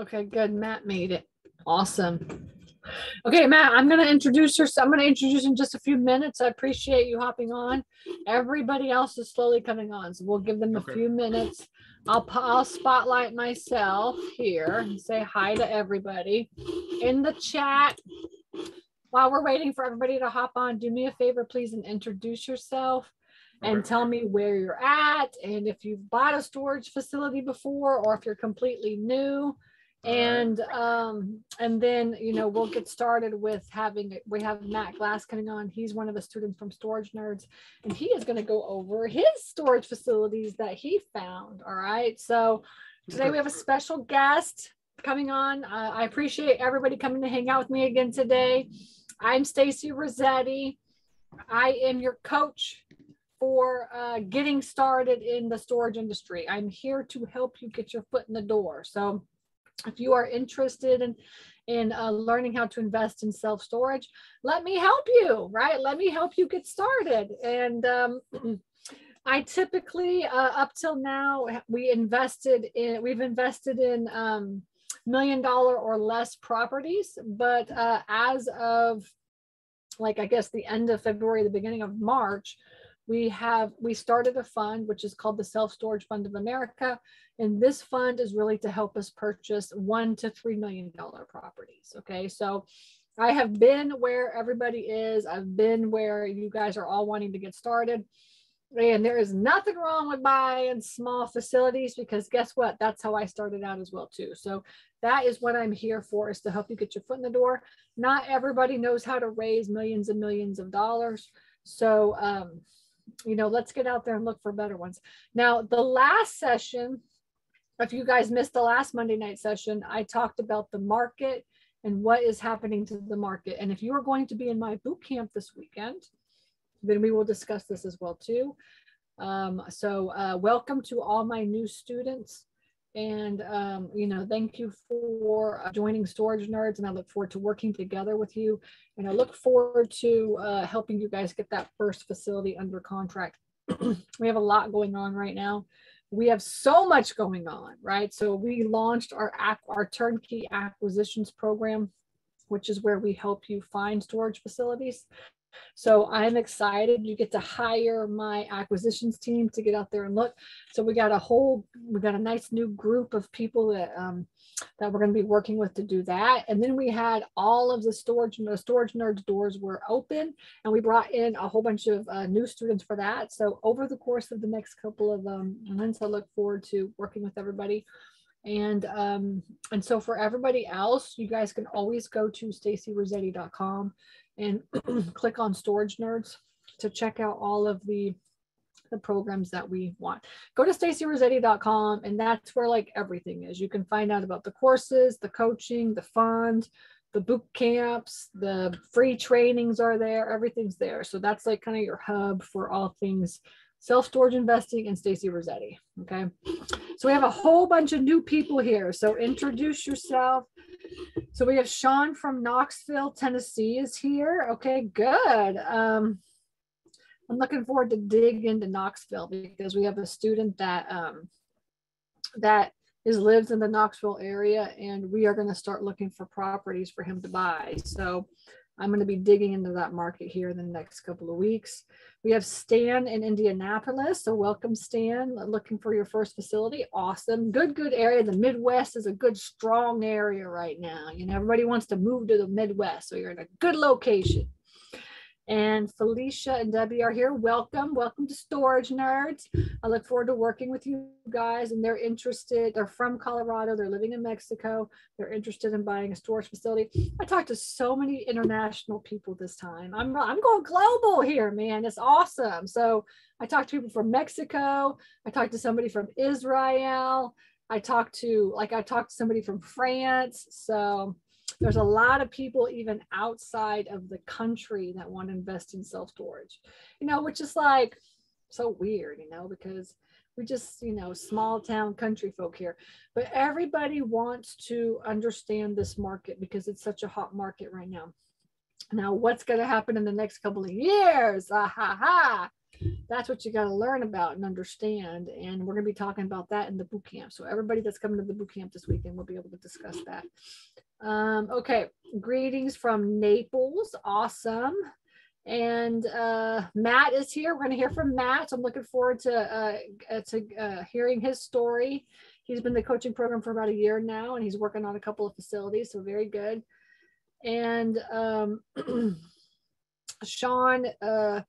Okay, good. Matt made it. Awesome. Okay, Matt, I'm going to introduce her. I'm going to introduce in just a few minutes. I appreciate you hopping on. Everybody else is slowly coming on, so we'll give them a Okay. few minutes. I'll I'll spotlight myself here and say hi to everybody in the chat. While we're waiting for everybody to hop on, do me a favor, please, and introduce yourself and tell me where you're at and if you've bought a storage facility before or if you're completely new. And um, and then you know we'll get started with having we have Matt Glass coming on. He's one of the students from Storage Nerds, and he is going to go over his storage facilities that he found. All right. So today we have a special guest coming on. Uh, I appreciate everybody coming to hang out with me again today. I'm Stacy Rossetti. I am your coach for uh, getting started in the storage industry. I'm here to help you get your foot in the door. So if you are interested in in uh, learning how to invest in self storage, let me help you. Right? Let me help you get started. And um, I typically, uh, up till now, we invested in we've invested in um, million dollar or less properties, but uh, as of like I guess the end of February, the beginning of March, we have we started a fund which is called the Self Storage Fund of America, and this fund is really to help us purchase one to three million dollar properties. Okay, so I have been where everybody is. I've been where you guys are all wanting to get started. And there is nothing wrong with buying small facilities because guess what? That's how I started out as well too. So that is what I'm here for is to help you get your foot in the door. Not everybody knows how to raise millions and millions of dollars. So um, you know, let's get out there and look for better ones. Now, the last session, if you guys missed the last Monday night session, I talked about the market and what is happening to the market. And if you are going to be in my boot camp this weekend, then we will discuss this as well too. Um, so uh, welcome to all my new students. And, um, you know, thank you for uh, joining Storage Nerds and I look forward to working together with you. And I look forward to uh, helping you guys get that first facility under contract. we have a lot going on right now. We have so much going on, right? So we launched our, our turnkey acquisitions program, which is where we help you find storage facilities. So I'm excited. You get to hire my acquisitions team to get out there and look. So we got a whole, we got a nice new group of people that um, that we're going to be working with to do that. And then we had all of the storage, the storage nerds doors were open, and we brought in a whole bunch of uh, new students for that. So over the course of the next couple of um, months, I look forward to working with everybody. And um, and so for everybody else, you guys can always go to stacyrossetti.com and click on storage nerds to check out all of the the programs that we want. Go to stacyrossetti.com and that's where like everything is. You can find out about the courses, the coaching, the fund, the boot camps, the free trainings are there, everything's there. So that's like kind of your hub for all things self-storage investing and Stacy Rossetti. Okay. So we have a whole bunch of new people here. So introduce yourself. So we have Sean from Knoxville, Tennessee is here. Okay, good. Um, I'm looking forward to dig into Knoxville because we have a student that um, that is lives in the Knoxville area, and we are going to start looking for properties for him to buy. So I'm going to be digging into that market here in the next couple of weeks. We have Stan in Indianapolis. So welcome, Stan. Looking for your first facility. Awesome. Good, good area. The Midwest is a good, strong area right now. You know, everybody wants to move to the Midwest. So you're in a good location. And Felicia and Debbie are here. Welcome. Welcome to Storage Nerds. I look forward to working with you guys. And they're interested, they're from Colorado, they're living in Mexico, they're interested in buying a storage facility. I talked to so many international people this time. I'm, I'm going global here, man. It's awesome. So I talked to people from Mexico, I talked to somebody from Israel. I talked to, like, I talked to somebody from France. So there's a lot of people even outside of the country that want to invest in self-storage you know which is like so weird you know because we just you know small town country folk here but everybody wants to understand this market because it's such a hot market right now now what's going to happen in the next couple of years ah, ha, ha. That's what you got to learn about and understand. And we're going to be talking about that in the boot camp. So everybody that's coming to the boot camp this weekend will be able to discuss that. Um, okay, greetings from Naples. Awesome. And uh, Matt is here. We're going to hear from Matt. So I'm looking forward to uh, to uh, hearing his story. He's been the coaching program for about a year now, and he's working on a couple of facilities. So very good. And um, Sean, uh,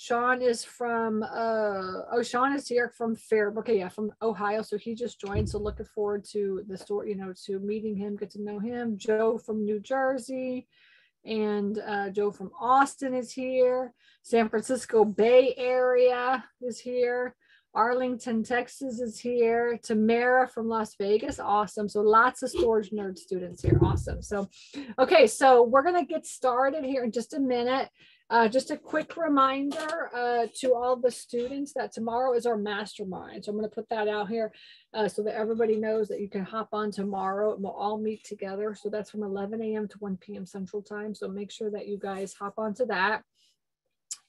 Sean is from uh oh Sean is here from Fair okay yeah from Ohio so he just joined so looking forward to the store you know to meeting him get to know him. Joe from New Jersey and uh, Joe from Austin is here. San Francisco Bay Area is here. Arlington Texas is here. Tamara from Las Vegas awesome. So lots of storage nerd students here awesome. So okay so we're gonna get started here in just a minute uh, just a quick reminder uh, to all the students that tomorrow is our mastermind. So I'm going to put that out here uh, so that everybody knows that you can hop on tomorrow and we'll all meet together. So that's from 11 a.m. to 1 p.m. Central Time. So make sure that you guys hop onto that.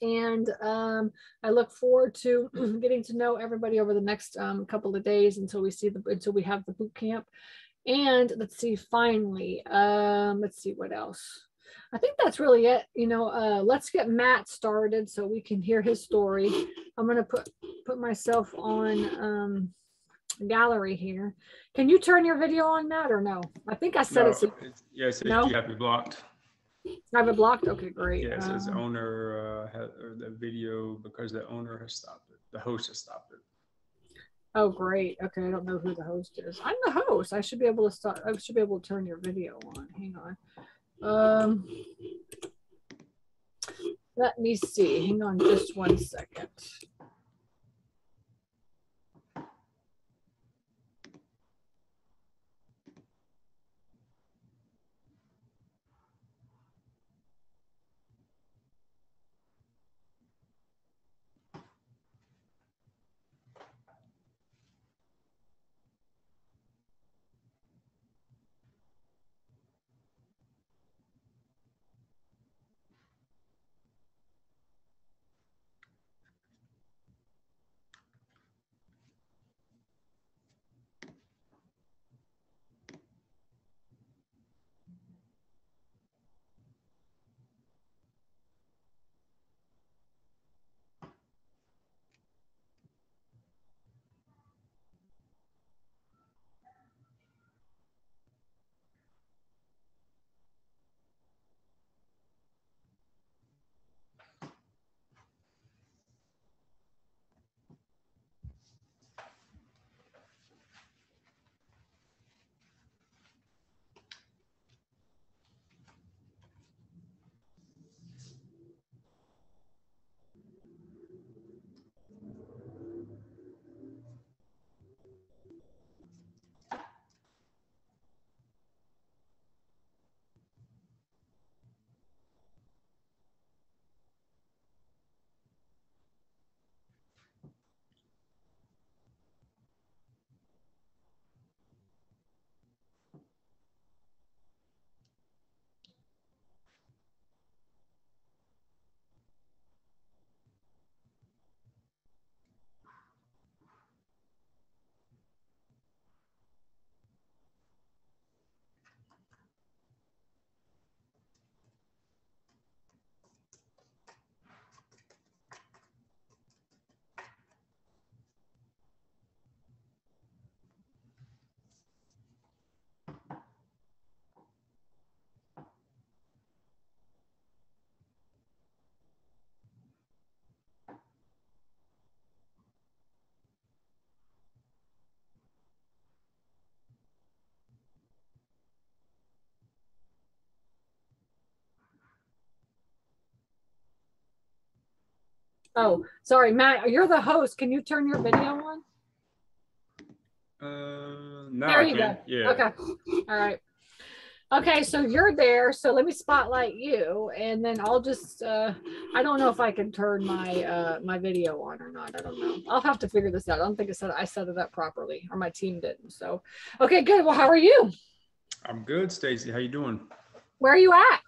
And um, I look forward to getting to know everybody over the next um, couple of days until we see the until we have the boot camp. And let's see, finally, um, let's see what else. I think that's really it. You know, uh, let's get Matt started so we can hear his story. I'm going to put put myself on um, gallery here. Can you turn your video on, Matt, or no? I think I said no, it's, it's yes, no? you have it blocked. I have it blocked. Okay, great. Yeah, it says um, owner uh, or the video because the owner has stopped it. The host has stopped it. Oh, great. Okay, I don't know who the host is. I'm the host. I should be able to start. I should be able to turn your video on. Hang on. Um, let me see. Hang on just one second. Oh, sorry, Matt, you're the host. Can you turn your video on? Uh, no, there you go. Yeah. Okay. All right. Okay, so you're there. So let me spotlight you, and then I'll just. Uh, I don't know if I can turn my uh, my video on or not. I don't know. I'll have to figure this out. I don't think I said I set it up properly, or my team didn't. So, okay, good. Well, how are you? I'm good, Stacy. How you doing? Where are you at?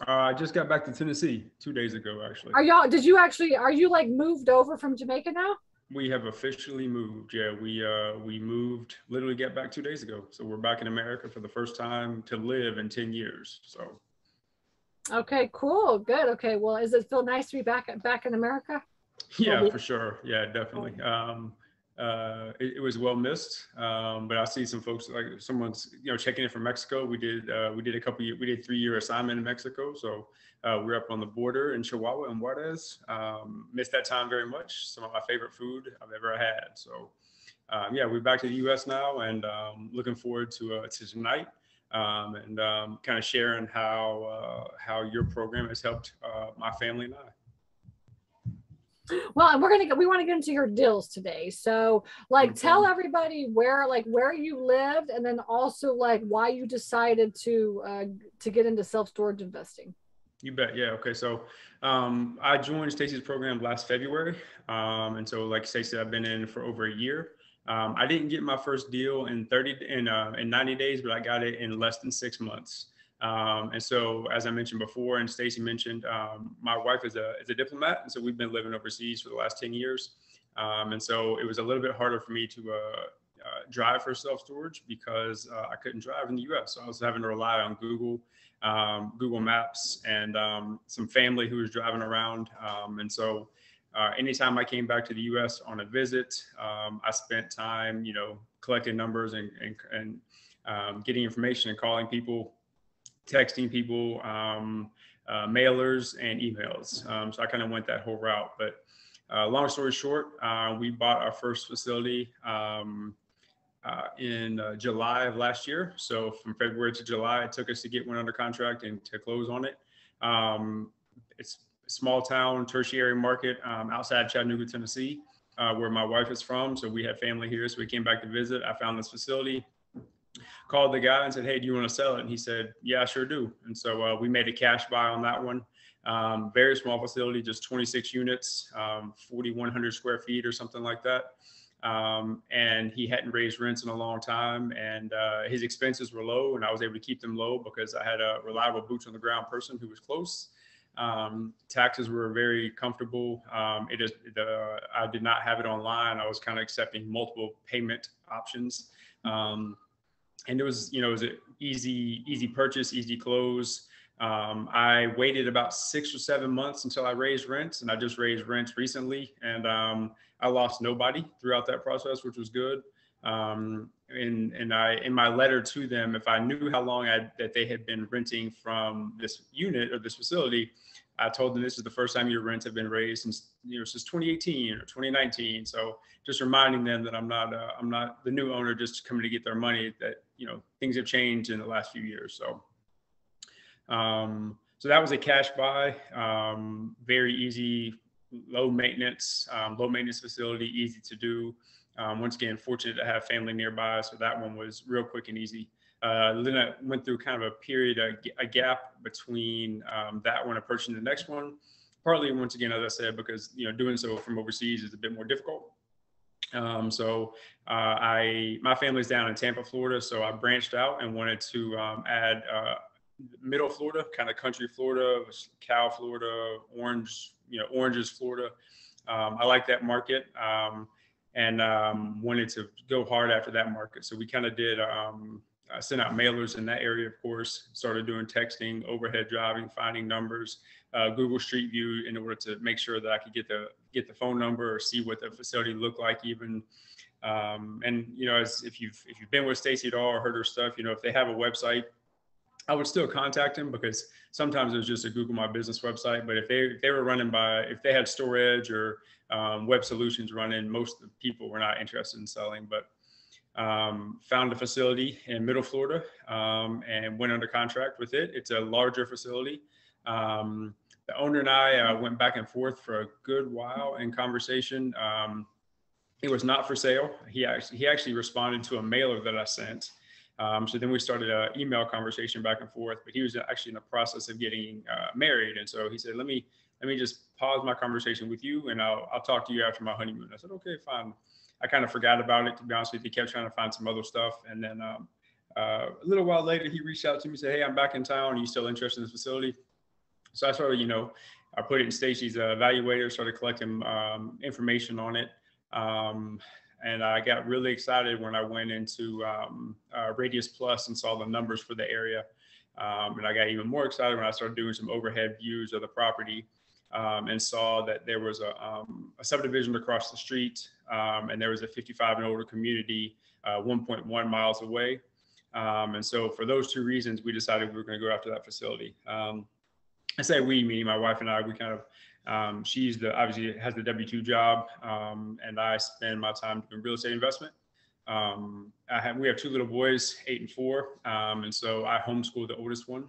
Uh, I just got back to Tennessee two days ago, actually. Are y'all? Did you actually? Are you like moved over from Jamaica now? We have officially moved. Yeah, we uh, we moved. Literally, get back two days ago. So we're back in America for the first time to live in ten years. So. Okay. Cool. Good. Okay. Well, does it feel nice to be back back in America? Yeah, for sure. Yeah, definitely. Um, uh, it, it, was well missed. Um, but I see some folks like someone's you know checking in from Mexico. We did uh, we did a couple we did three year assignment in Mexico, so uh, we're up on the border in Chihuahua and Juarez. Um, missed that time very much. Some of my favorite food I've ever had. So um, yeah, we're back to the U.S. now, and um, looking forward to uh, to tonight. Um, and um, kind of sharing how uh, how your program has helped uh, my family and I well and we're gonna get we want to get into your deals today so like okay. tell everybody where like where you lived and then also like why you decided to uh to get into self-storage investing you bet yeah okay so um i joined stacy's program last february um and so like stacy i've been in for over a year um, I didn't get my first deal in 30 in uh, in 90 days, but I got it in less than six months. Um, and so, as I mentioned before, and Stacy mentioned, um, my wife is a is a diplomat, and so we've been living overseas for the last ten years. Um, and so, it was a little bit harder for me to uh, uh, drive for self storage because uh, I couldn't drive in the U.S. So I was having to rely on Google, um, Google Maps, and um, some family who was driving around. Um, and so, uh, anytime I came back to the U.S. on a visit, I spent time, you know, collecting numbers and and, and getting information and calling people texting people, um, uh, mailers, and emails. Um, so I kind of went that whole route. But uh, long story short, uh, we bought our first facility um, uh, in uh, July of last year. So from February to July, it took us to get one under contract and to close on it. Um, it's a small town tertiary market um, outside Chattanooga, Tennessee. Uh, where my wife is from. So we had family here. So we came back to visit. I found this facility called the guy and said, "Hey, do you want to sell it?" And he said, "Yeah, I sure do." And so uh, we made a cash buy on that one. Um, very small facility, just 26 units, um, 4,100 square feet or something like that. Um, and he hadn't raised rents in a long time, and uh, his expenses were low, and I was able to keep them low because I had a reliable boots on the ground person who was close. Um, taxes were very comfortable. Um, it is the I did not have it online. I was kind of accepting multiple payment options. Um, and it was you know it was an easy easy purchase easy close um, i waited about six or seven months until i raised rents and i just raised rents recently and um, i lost nobody throughout that process which was good um, and and i in my letter to them if i knew how long I, that they had been renting from this unit or this facility I told them this is the first time your rents have been raised since you know since 2018 or 2019. So just reminding them that I'm not uh, I'm not the new owner just coming to get their money. That you know things have changed in the last few years. So um, so that was a cash buy, um, very easy, low maintenance, um, low maintenance facility, easy to do. Um, once again, fortunate to have family nearby, so that one was real quick and easy. Uh, then I went through kind of a period, a, a gap between um, that one approaching the next one. Partly, once again, as I said, because you know doing so from overseas is a bit more difficult. Um, so uh, I, my family's down in Tampa, Florida, so I branched out and wanted to um, add uh, middle Florida, kind of country Florida, Cal, Florida, Orange, you know, Oranges, Florida. Um, I like that market um, and um, wanted to go hard after that market. So we kind of did um, I sent out mailers in that area, of course, started doing texting, overhead driving, finding numbers, uh, Google Street View in order to make sure that I could get the get the phone number or see what the facility looked like even. Um, and you know, as if you've if you've been with Stacy at all or heard her stuff, you know, if they have a website, I would still contact them because sometimes it was just a Google My Business website. But if they if they were running by if they had Storage or um, Web Solutions running, most of the people were not interested in selling. But um, found a facility in Middle Florida um, and went under contract with it. It's a larger facility. Um, the owner and I uh, went back and forth for a good while in conversation. Um, it was not for sale. He actually he actually responded to a mailer that I sent. Um, so then we started an email conversation back and forth. But he was actually in the process of getting uh, married, and so he said, "Let me let me just pause my conversation with you, and I'll I'll talk to you after my honeymoon." I said, "Okay, fine." I kind of forgot about it to be honest with you. He Kept trying to find some other stuff, and then um, uh, a little while later, he reached out to me, and said, "Hey, I'm back in town. Are you still interested in this facility?" So I started, you know, I put it in Stacy's uh, evaluator, started collecting um, information on it. Um, and I got really excited when I went into um, uh, Radius Plus and saw the numbers for the area. Um, and I got even more excited when I started doing some overhead views of the property um, and saw that there was a, um, a subdivision across the street and there was a 55 and older community uh, 1.1 miles away. And so for those two reasons, we decided we were going to go after that facility. Um, I say we, meaning my wife and I, we kind of um, she's the obviously has the W two job, um, and I spend my time doing real estate investment. Um, I have we have two little boys, eight and four, um, and so I homeschool the oldest one.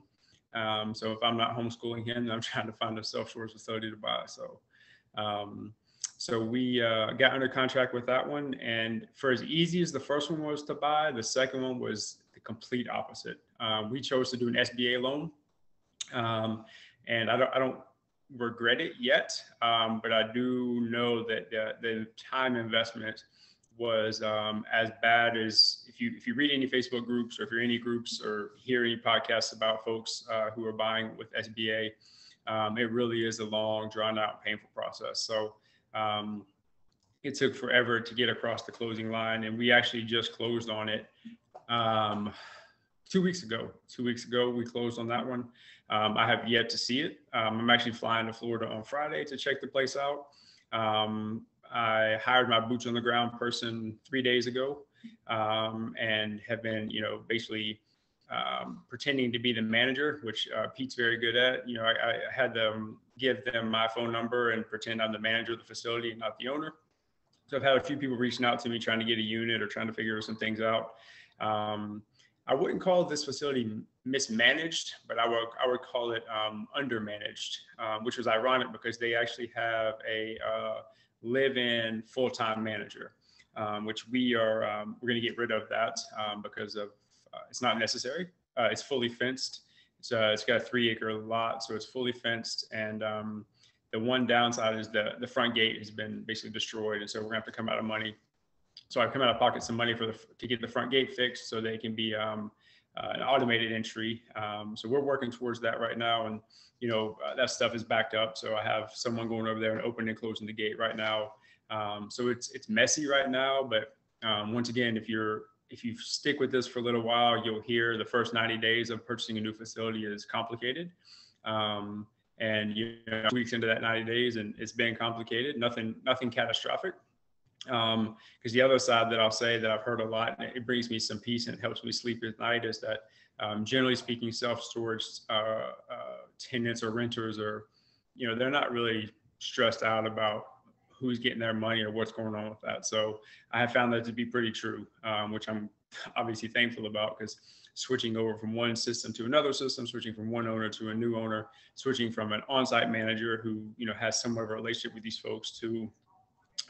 Um, so if I'm not homeschooling him, I'm trying to find a self storage facility to buy. So. Um, so we uh, got under contract with that one, and for as easy as the first one was to buy, the second one was the complete opposite. we chose to do an SBA loan, and I don't, I don't regret it yet, um, but I do know that the, the time investment was um, as bad as if you if you read any Facebook groups or if you're in any groups or hear any podcasts about folks uh, who are buying with SBA, um, it really is a long, drawn out, painful process. So um, it took forever to get across the closing line, and we actually just closed on it um, two weeks ago. Two weeks ago, we closed on that one. Um, I have yet to see it. Um, I'm actually flying to Florida on Friday to check the place out. Um, I hired my boots on the ground person three days ago um, and have been, you know, basically um, pretending to be the manager, which uh, Pete's very good at. You know, I, I, had them give them my phone number and pretend I'm the manager of the facility, and not the owner. So I've had a few people reaching out to me trying to get a unit or trying to figure some things out. Um, I wouldn't call this facility mismanaged, but I would I would call it um, undermanaged, um, which was ironic because they actually have a uh, live-in full-time manager, um, which we are um, we're going to get rid of that um, because of uh, it's not necessary. Uh, it's fully fenced. It's uh, it's got a three-acre lot, so it's fully fenced. And um, the one downside is the the front gate has been basically destroyed, and so we're going to have to come out of money so I've come out of pocket some money for the to get the front gate fixed so they can be um, uh, an automated entry. Um, so we're working towards that right now, and you know uh, that stuff is backed up. So I have someone going over there and opening and closing the gate right now. Um, so it's it's messy right now, but um, once again, if you're if you stick with this for a little while, you'll hear the first 90 days of purchasing a new facility is complicated. Um, and you know, weeks into that 90 days, and it's been complicated. Nothing nothing catastrophic because um, the other side that I'll say that I've heard a lot, and it brings me some peace and it helps me sleep at night, is that um, generally speaking, self-storage uh, uh, tenants or renters are, you know, they're not really stressed out about who's getting their money or what's going on with that. So I have found that to be pretty true, um, which I'm obviously thankful about because switching over from one system to another system, switching from one owner to a new owner, switching from an on-site manager who you know has somewhat of a relationship with these folks to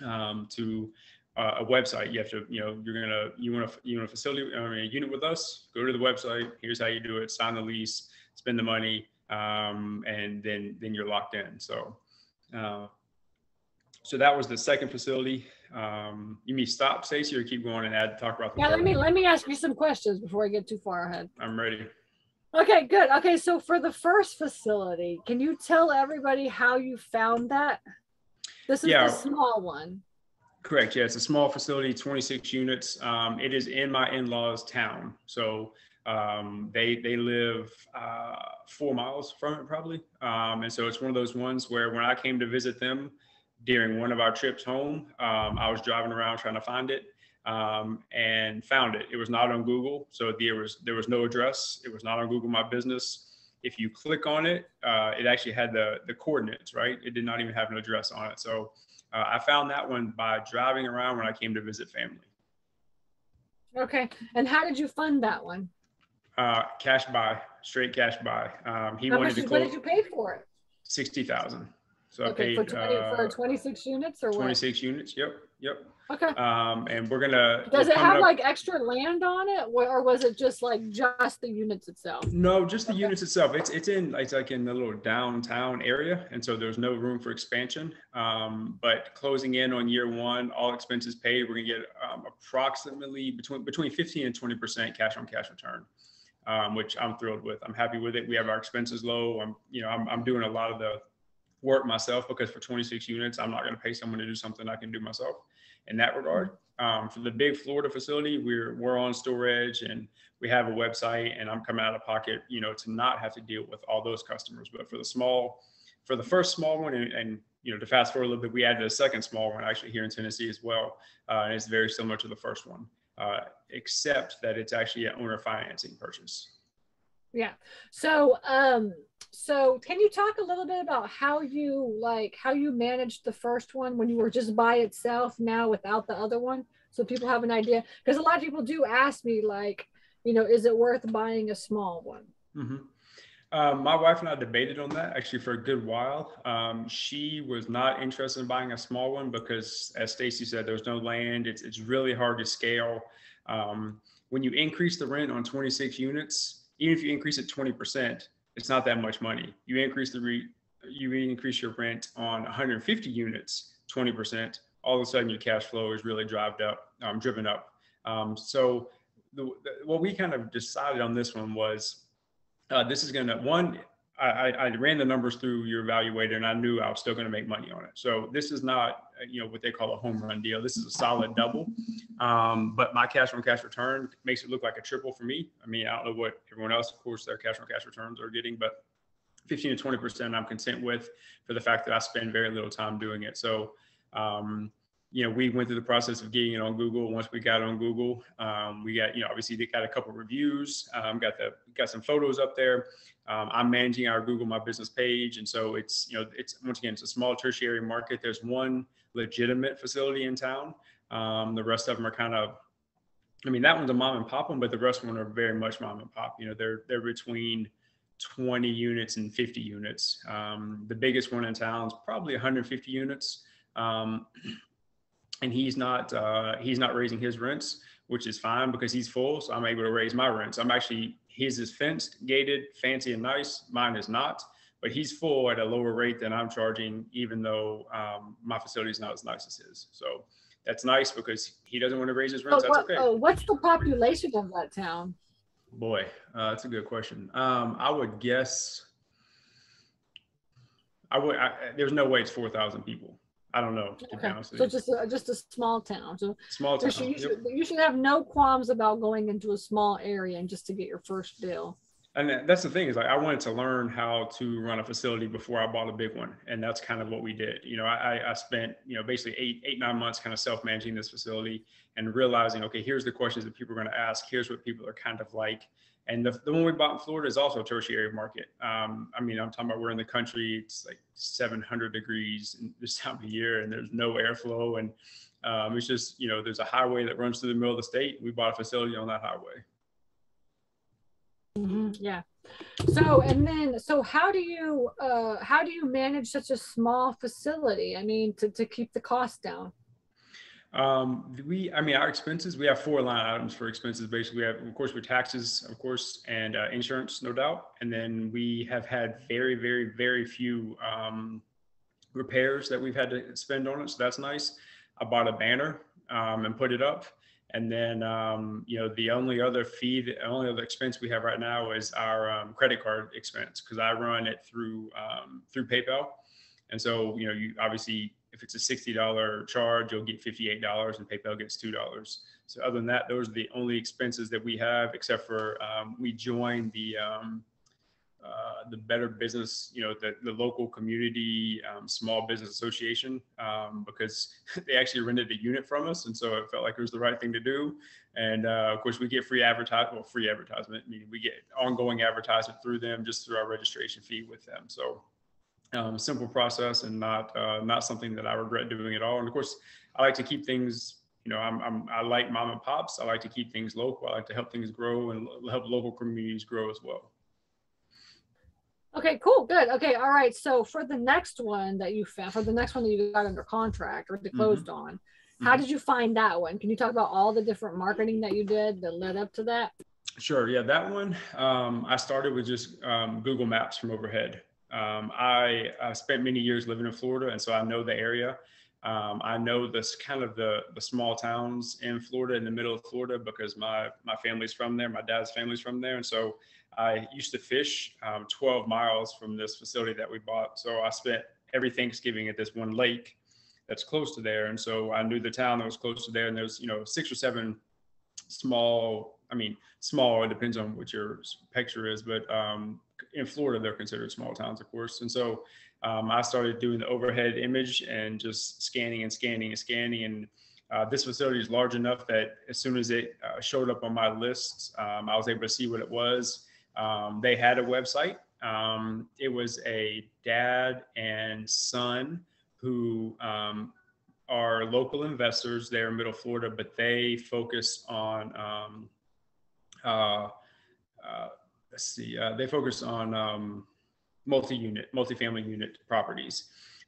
um, to uh, a website. You have to, you know, you're gonna you want to you want a facility, I mean, a unit with us. Go to the website. Here's how you do it. Sign the lease. Spend the money, um, and then then you're locked in. So. Uh, so that was the second facility. Um, you mean stop, Stacy, or keep going and add talk about the? Yeah, let me let me ask you some questions before I get too far ahead. I'm ready. Okay, good. Okay, so for the first facility, can you tell everybody how you found that? This is yeah. the small one. Correct. Yeah, it's a small facility, 26 units. Um, it is in my in-laws' town, so um, they they live uh, four miles from it probably, um, and so it's one of those ones where when I came to visit them during one of our trips home, um, I was driving around trying to find it um, and found it. It was not on Google, so there was there was no address. It was not on Google My Business if you click on it, uh, it actually had the, the coordinates, right? It did not even have an address on it. So uh, I found that one by driving around when I came to visit family. Okay. And how did you fund that one? Uh, cash buy, straight cash buy. Um, he how wanted to close. What did you pay for it? 60,000. So okay, I paid for, 20, uh, for 26 units or 26 what? units. Yep. Yep. Okay. Um, and we're gonna. Does it have up, like extra land on it, or was it just like just the units itself? No, just the okay. units itself. It's it's in it's like in the little downtown area, and so there's no room for expansion. Um, but closing in on year one, all expenses paid, we're gonna get um, approximately between between 15 and 20 percent cash on cash return. um, which I'm thrilled with. I'm happy with it. We have our expenses low. I'm, you know, I'm, I'm doing a lot of the work myself because for 26 units, I'm not going to pay someone to do something I can do myself in that regard. Um, for the big Florida facility, we're, we're on storEDGE and we have a website and I'm coming out of pocket, you know, to not have to deal with all those customers. But for the small, for the first small one and, and you know, to fast forward a little bit, we added a second small one actually here in Tennessee as well. Uh, and it's very similar to the first one, uh, except that it's actually an owner financing purchase. Yeah. So, um, so can you talk a little bit about how you like how you managed the first one when you were just by itself now without the other one, so people have an idea? Because a lot of people do ask me like, you know, is it worth buying a small one? Mm-hmm. Um, my wife and I debated on that actually for a good while. Um, she was not interested in buying a small one because, as Stacy said, there's no land. It's it's really hard to scale. Um, when you increase the rent on 26 units, even if you increase it 20%, it's not that much money. You increase the re, you increase your rent on 150 units 20%. All of a sudden, your cash flow is really driven up, um, driven up. Um, so, the, the, what we kind of decided on this one was uh, this is going to one I, I, ran the numbers through your evaluator and I knew I was still going to make money on it. So this is not, you know, what they call a home run deal. This is a solid double. Um, but my cash on cash return makes it look like a triple for me. I mean, I don't know what everyone else, of course, their cash on cash returns are getting, but 15 to 20% I'm content with for the fact that I spend very little time doing it. So, um, you know, we went through the process of getting it on Google. Once we got on Google, um, we got, you know, obviously they got a couple reviews, um, got the, got some photos up there. Um, I'm managing our Google My Business page. And so it's, you know, it's once again, it's a small tertiary market. There's one legitimate facility in town. Um, the rest of them are kind of, I mean, that one's a mom and pop one, but the rest of them are very much mom and pop. You know, they're, they're between 20 units and 50 units. Um, the biggest one in town is probably 150 units. And he's not uh, he's not raising his rents, which is fine because he's full. So I'm able to raise my rents. I'm actually his is fenced, gated, fancy and nice. Mine is not, but he's full at a lower rate than I'm charging, even though um, my facility is not as nice as his. So that's nice because he doesn't want to raise his rents. that's what, okay. Oh, what's the population of that town? Boy, uh, that's a good question. Um, I would guess. I would. I, there's no way it's four thousand people. I don't know. Okay. So just a, just a small town. So small town. You, should, you should have no qualms about going into a small area and just to get your first deal. And that's the thing is like I wanted to learn how to run a facility before I bought a big one, and that's kind of what we did. You know, I, I spent you know basically eight eight nine months kind of self managing this facility and realizing okay here's the questions that people are going to ask, here's what people are kind of like, and the, the one we bought in Florida is also a tertiary market. Um, I mean, I'm talking about we're in the country, it's like 700 degrees this time of year and there's no airflow. And um, it's just, you know, there's a highway that runs through the middle of the state. We bought a facility on that highway. Mm-hmm. Yeah. So, and then, so how do you, uh, how do you manage such a small facility? I mean, to, to keep the cost down? Um, we, I mean, our expenses, we have four line items for expenses. Basically, we have, of course, with taxes, of course, and uh, insurance, no doubt. And then we have had very, very, very few um, repairs that we've had to spend on it. So that's nice. I bought a banner um, and put it up. And then, um, you know, the only other fee, the only other expense we have right now is our um, credit card expense because I run it through um, through PayPal. And so, you know, you obviously if it's a $60 charge, you'll get $58 and PayPal gets $2. So other than that, those are the only expenses that we have, except for um, we joined the um, uh, the Better Business, you know, the, the local community um, small business association um, because they actually rented a unit from us, and so it felt like it was the right thing to do. And uh, of course, we get free advertisement, well, free advertisement. I mean, we get ongoing advertisement through them just through our registration fee with them. So um, simple process and not uh, not something that I regret doing at all. And of course, I like to keep things. You know, I'm, I'm I like mom and pops. I like to keep things local. I like to help things grow and help local communities grow as well. Okay, cool, good. Okay, all right. So for the next one that you found, for the next one that you got under contract or closed mm-hmm. on, how mm-hmm. did you find that one? Can you talk about all the different marketing that you did that led up to that? Sure. Yeah, that one. Um, I started with just um, Google Maps from overhead. Um, I, I, spent many years living in Florida, and so I know the area. Um, I know this kind of the the small towns in Florida, in the middle of Florida, because my my family's from there, my dad's family's from there, and so I used to fish um, 12 miles from this facility that we bought. So I spent every Thanksgiving at this one lake that's close to there, and so I knew the town that was close to there, and there's you know six or seven small. I mean, small. It depends on what your picture is, but um, in Florida, they're considered small towns, of course. And so um, I started doing the overhead image and just scanning and scanning and scanning. And uh, this facility is large enough that as soon as it uh, showed up on my list, um, I was able to see what it was. Um, they had a website. Um, it was a dad and son who um, are local investors there in Middle Florida, but they focus on um, uh, uh, let's see, uh, they focus on um, multi-unit, multi-family unit properties.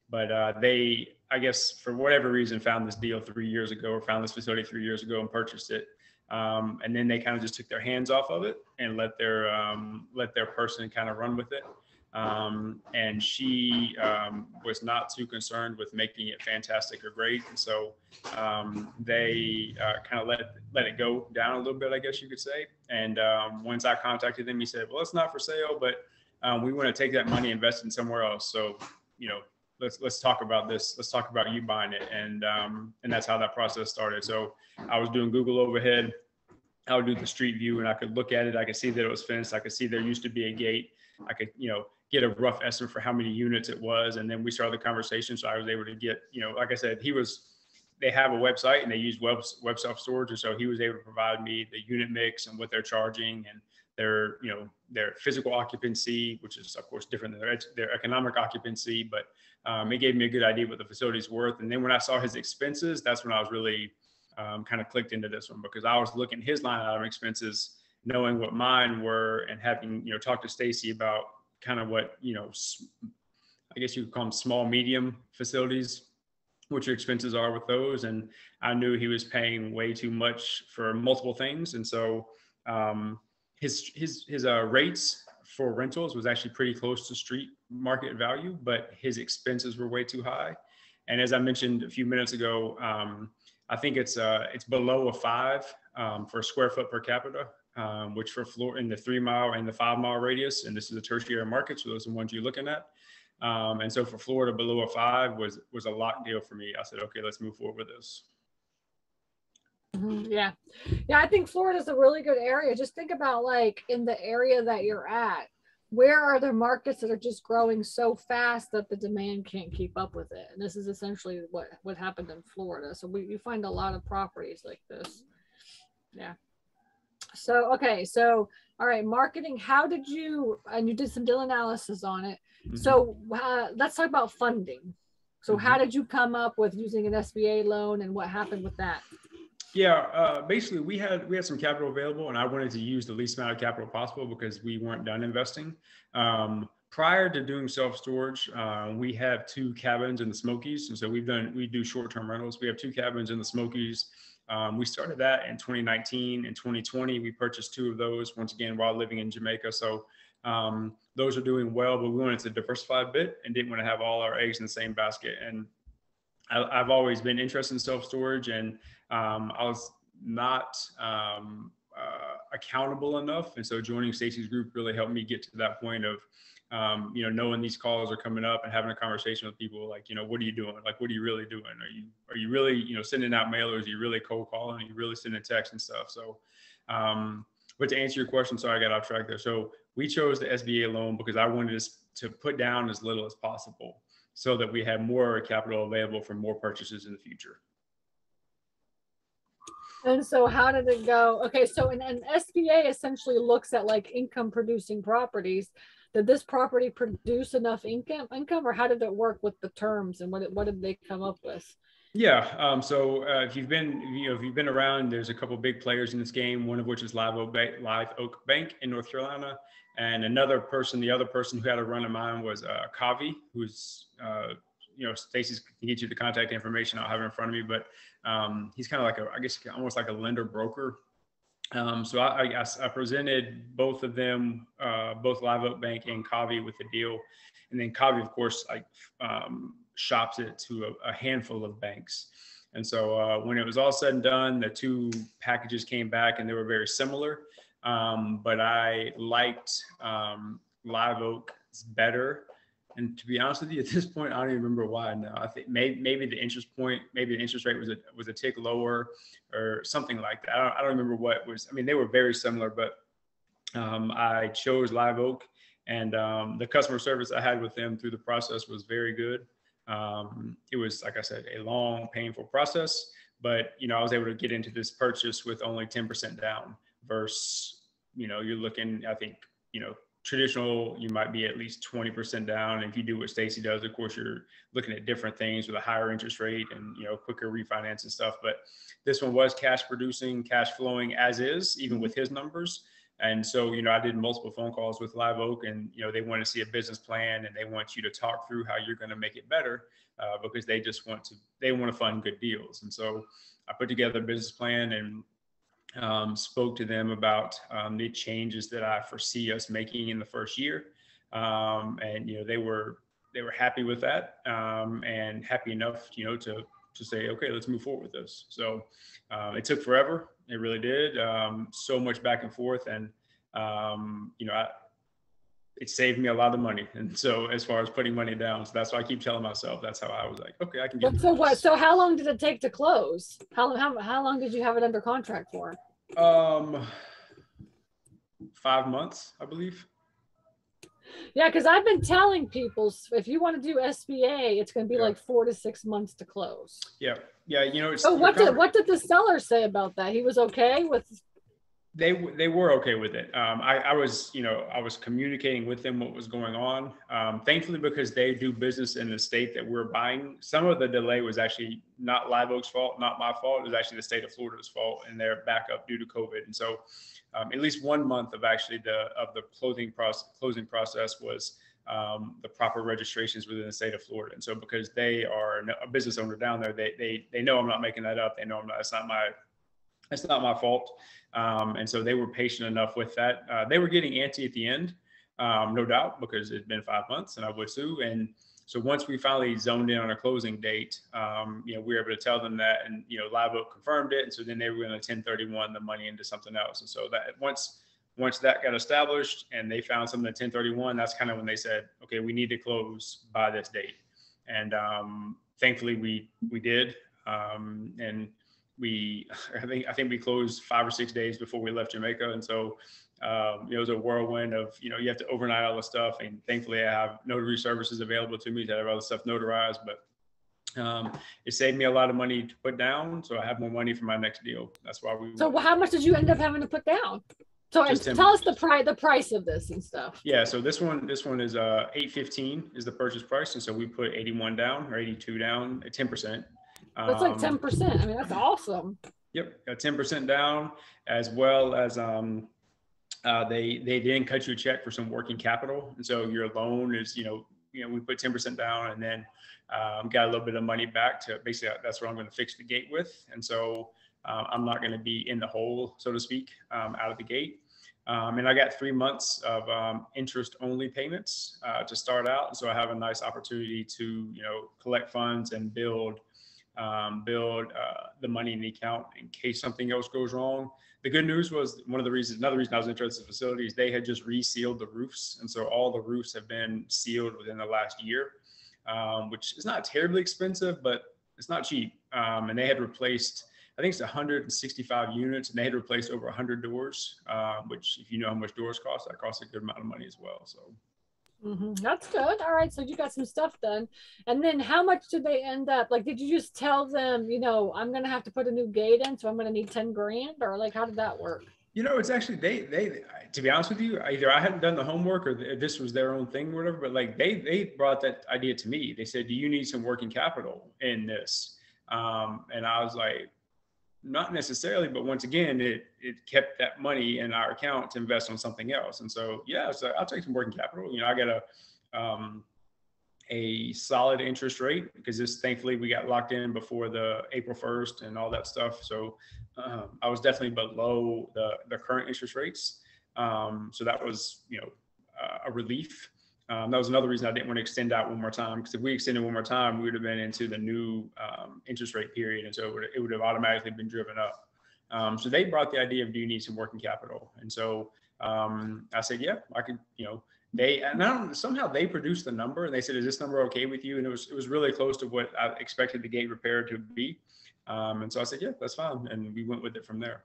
But uh, they, I guess, for whatever reason, found this deal three years ago, or found this facility three years ago, and purchased it. Um, and then they kind of just took their hands off of it and let their um, let their person kind of run with it. Um, and she um, was not too concerned with making it fantastic or great. And so um, they uh, kind of let let it go down a little bit, I guess you could say. And um, once I contacted them, he said, "Well, it's not for sale, but we want to take that money, invest in somewhere else. So, you know, let's let's talk about this. Let's talk about you buying it." And um, and that's how that process started. So I was doing Google overhead. I would do the street view, and I could look at it. I could see that it was fenced. I could see there used to be a gate. I could, you know, get a rough estimate for how many units it was. And then we started the conversation. So I was able to get, you know, like I said, he was, they have a website and they use web, web self storage. And so he was able to provide me the unit mix and what they're charging and their, you know, their physical occupancy, which is of course different than their, their economic occupancy, but um, it gave me a good idea what the facility's worth. And then when I saw his expenses, that's when I was really um, kind of clicked into this one because I was looking his line item expenses, knowing what mine were and having, you know, talked to Stacy about kind of what you know i guess you could call them small medium facilities what your expenses are with those and i knew he was paying way too much for multiple things and so um, his his his uh, rates for rentals was actually pretty close to street market value but his expenses were way too high and as i mentioned a few minutes ago um, i think it's uh, it's below a five um, for square foot per capita um, which for floor in the three mile and the five mile radius, and this is a tertiary market, so those are the ones you're looking at. Um, and so for Florida below a five was was a lock deal for me. I said, okay, let's move forward with this. Mm-hmm. Yeah, yeah, I think Florida is a really good area. Just think about like in the area that you're at. Where are there markets that are just growing so fast that the demand can't keep up with it? And this is essentially what what happened in Florida. So we you find a lot of properties like this. Yeah. So, okay. So, all right, marketing. How did you, and you did some deal analysis on it. Mm-hmm. So, uh, let's talk about funding. So, mm-hmm. how did you come up with using an SBA loan and what happened with that? Yeah, uh, basically, we had we had some capital available, and I wanted to use the least amount of capital possible because we weren't done investing. Um, prior to doing self storage, uh, we have two cabins in the Smokies, and so we've done we do short term rentals. We have two cabins in the Smokies um, we started that in 2019 and 2020. We purchased two of those once again while living in Jamaica. So um, those are doing well, but we wanted to diversify a bit and didn't want to have all our eggs in the same basket. And I, have always been interested in self storage, and um, I was not um, uh, accountable enough. And so joining Stacy's group really helped me get to that point of um, you know, knowing these calls are coming up and having a conversation with people like, you know, what are you doing? Like, what are you really doing? Are you, are you really, you know, sending out mailers? Are you really cold calling? Are you really sending texts and stuff? So, um, but to answer your question, sorry, I got off track there. So we chose the SBA loan because I wanted to put down as little as possible so that we have more capital available for more purchases in the future. And so how did it go? Okay, so an, an SBA essentially looks at like income producing properties. Did this property produce enough income income or how did it work with the terms and what, what did they come up with? Yeah um, so uh, if you've been you know if you've been around there's a couple big players in this game one of which is live oak bank, live oak bank in north carolina. And another person the other person who had a run of mine was uh, kavi who's uh, you know stacy's can get you the contact information. I'll have it in front of me. But um, he's kind of like a i guess almost like a lender broker um, so I, I, I, presented both of them, uh, both Live Oak Bank and Kavi with the deal. And then Kavi, of course, like um, shops it to a, a handful of banks. And so uh, when it was all said and done, the two packages came back and they were very similar. Um, but I liked um, Live Oak better. And to be honest with you, at this point, I don't even remember why. No, I think maybe, maybe the interest point, maybe the interest rate was a was a tick lower, or something like that. I don't, I don't remember what was. I mean, they were very similar, but um, I chose Live Oak, and um, the customer service I had with them through the process was very good. Um, it was, like I said, a long, painful process, but you know, I was able to get into this purchase with only 10% down versus, you know, you're looking, I think, you know, traditional, you might be at least 20% down. If you do what Stacy does, of course, you're looking at different things with a higher interest rate and, you know, quicker refinance and stuff. But this one was cash producing, cash flowing as is, even with his numbers. And so, you know, I did multiple phone calls with Live Oak, and you know, they want to see a business plan, and they want you to talk through how you're going to make it better, uh, because they just want to they want to fund good deals. And so, I put together a business plan and um, spoke to them about um, the changes that I foresee us making in the first year, um, and you know, they were they were happy with that um, and happy enough, you know, to to say, okay, let's move forward with this. So um, it took forever. It really did. Um, so much back and forth, and you know, I, it saved me a lot of money. And so, as far as putting money down, so that's why I keep telling myself that's how I was like, okay, I can get. so what? So how long did it take to close? How how how long did you have it under contract for? Um, five months, I believe. Yeah, because I've been telling people if you want to do SBA, it's going to be yeah. like four to six months to close. Yeah, yeah, you know. so what did what did the seller say about that? He was okay with. They they were okay with it. Um, I I was you know I was communicating with them what was going on. Um, thankfully, because they do business in the state that we're buying, some of the delay was actually not Live Oak's fault, not my fault. It was actually the state of Florida's fault, and their backup due to COVID. And so um, at least one month of actually the of the closing process closing process was um, the proper registrations within the state of Florida. And so because they are a business owner down there, they they they know I'm not making that up. They know I'm not. It's not my it's not my fault. Um, and so they were patient enough with that. Uh, they were getting antsy at the end, um, no doubt, because it'd been five months and I would sue. And so once we finally zoned in on a closing date, um, you know, we were able to tell them that, and you know, Live Oak confirmed it, and so then they were going to 1031 the money into something else. And so that once once that got established and they found something at 1031, that's kind of when they said, okay, we need to close by this date. And um, thankfully, we we did, um, and we I think I think we closed five or six days before we left Jamaica, and so um, it was a whirlwind of, you know, you have to overnight all the stuff. And thankfully I have notary services available to me to have all the stuff notarized, but um, it saved me a lot of money to put down. So I have more money for my next deal. That's why we. So how much did you end up having to put down? So tell us the price, the price of this and stuff. Yeah. So this one, this one is uh 815 is the purchase price. And so we put 81 down or 82 down at 10%. That's um, like 10%. I mean, that's awesome. Yep. 10% down as well as, um, uh, they they didn't cut you a check for some working capital, and so your loan is you know you know we put ten percent down and then um, got a little bit of money back to basically that's what I'm going to fix the gate with, and so uh, I'm not going to be in the hole so to speak um, out of the gate. Um, and I got three months of um, interest only payments uh, to start out, so I have a nice opportunity to you know collect funds and build um, build uh, the money in the account in case something else goes wrong the good news was one of the reasons, another reason I was interested in facilities, they had just resealed the roofs. And so all the roofs have been sealed within the last year, um, which is not terribly expensive, but it's not cheap. Um, and they had replaced, I think it's 165 units, and they had replaced over 100 doors, uh, which, if you know how much doors cost, that costs a good amount of money as well. So Mm-hmm. That's good. All right. So you got some stuff done. And then how much did they end up? Like, did you just tell them, you know, I'm going to have to put a new gate in, so I'm going to need 10 grand? Or like, how did that work? You know, it's actually, they, they, to be honest with you, either I hadn't done the homework or this was their own thing or whatever, but like they, they brought that idea to me. They said, do you need some working capital in this? Um, and I was like, not necessarily, but once again, it it kept that money in our account to invest on something else. And so, yeah, so I'll take some working capital. You know, I got a um, a solid interest rate because this thankfully we got locked in before the April 1st and all that stuff. So um, I was definitely below the the current interest rates. Um, so that was you know uh, a relief. Um, that was another reason I didn't want to extend out one more time because if we extended one more time, we would have been into the new um, interest rate period, and so it would, it would have automatically been driven up. Um, so they brought the idea of do you need some working capital, and so um, I said, yeah, I could, you know, they and I somehow they produced the number and they said, is this number okay with you? And it was it was really close to what I expected the gate repair to be, um, and so I said, yeah, that's fine, and we went with it from there.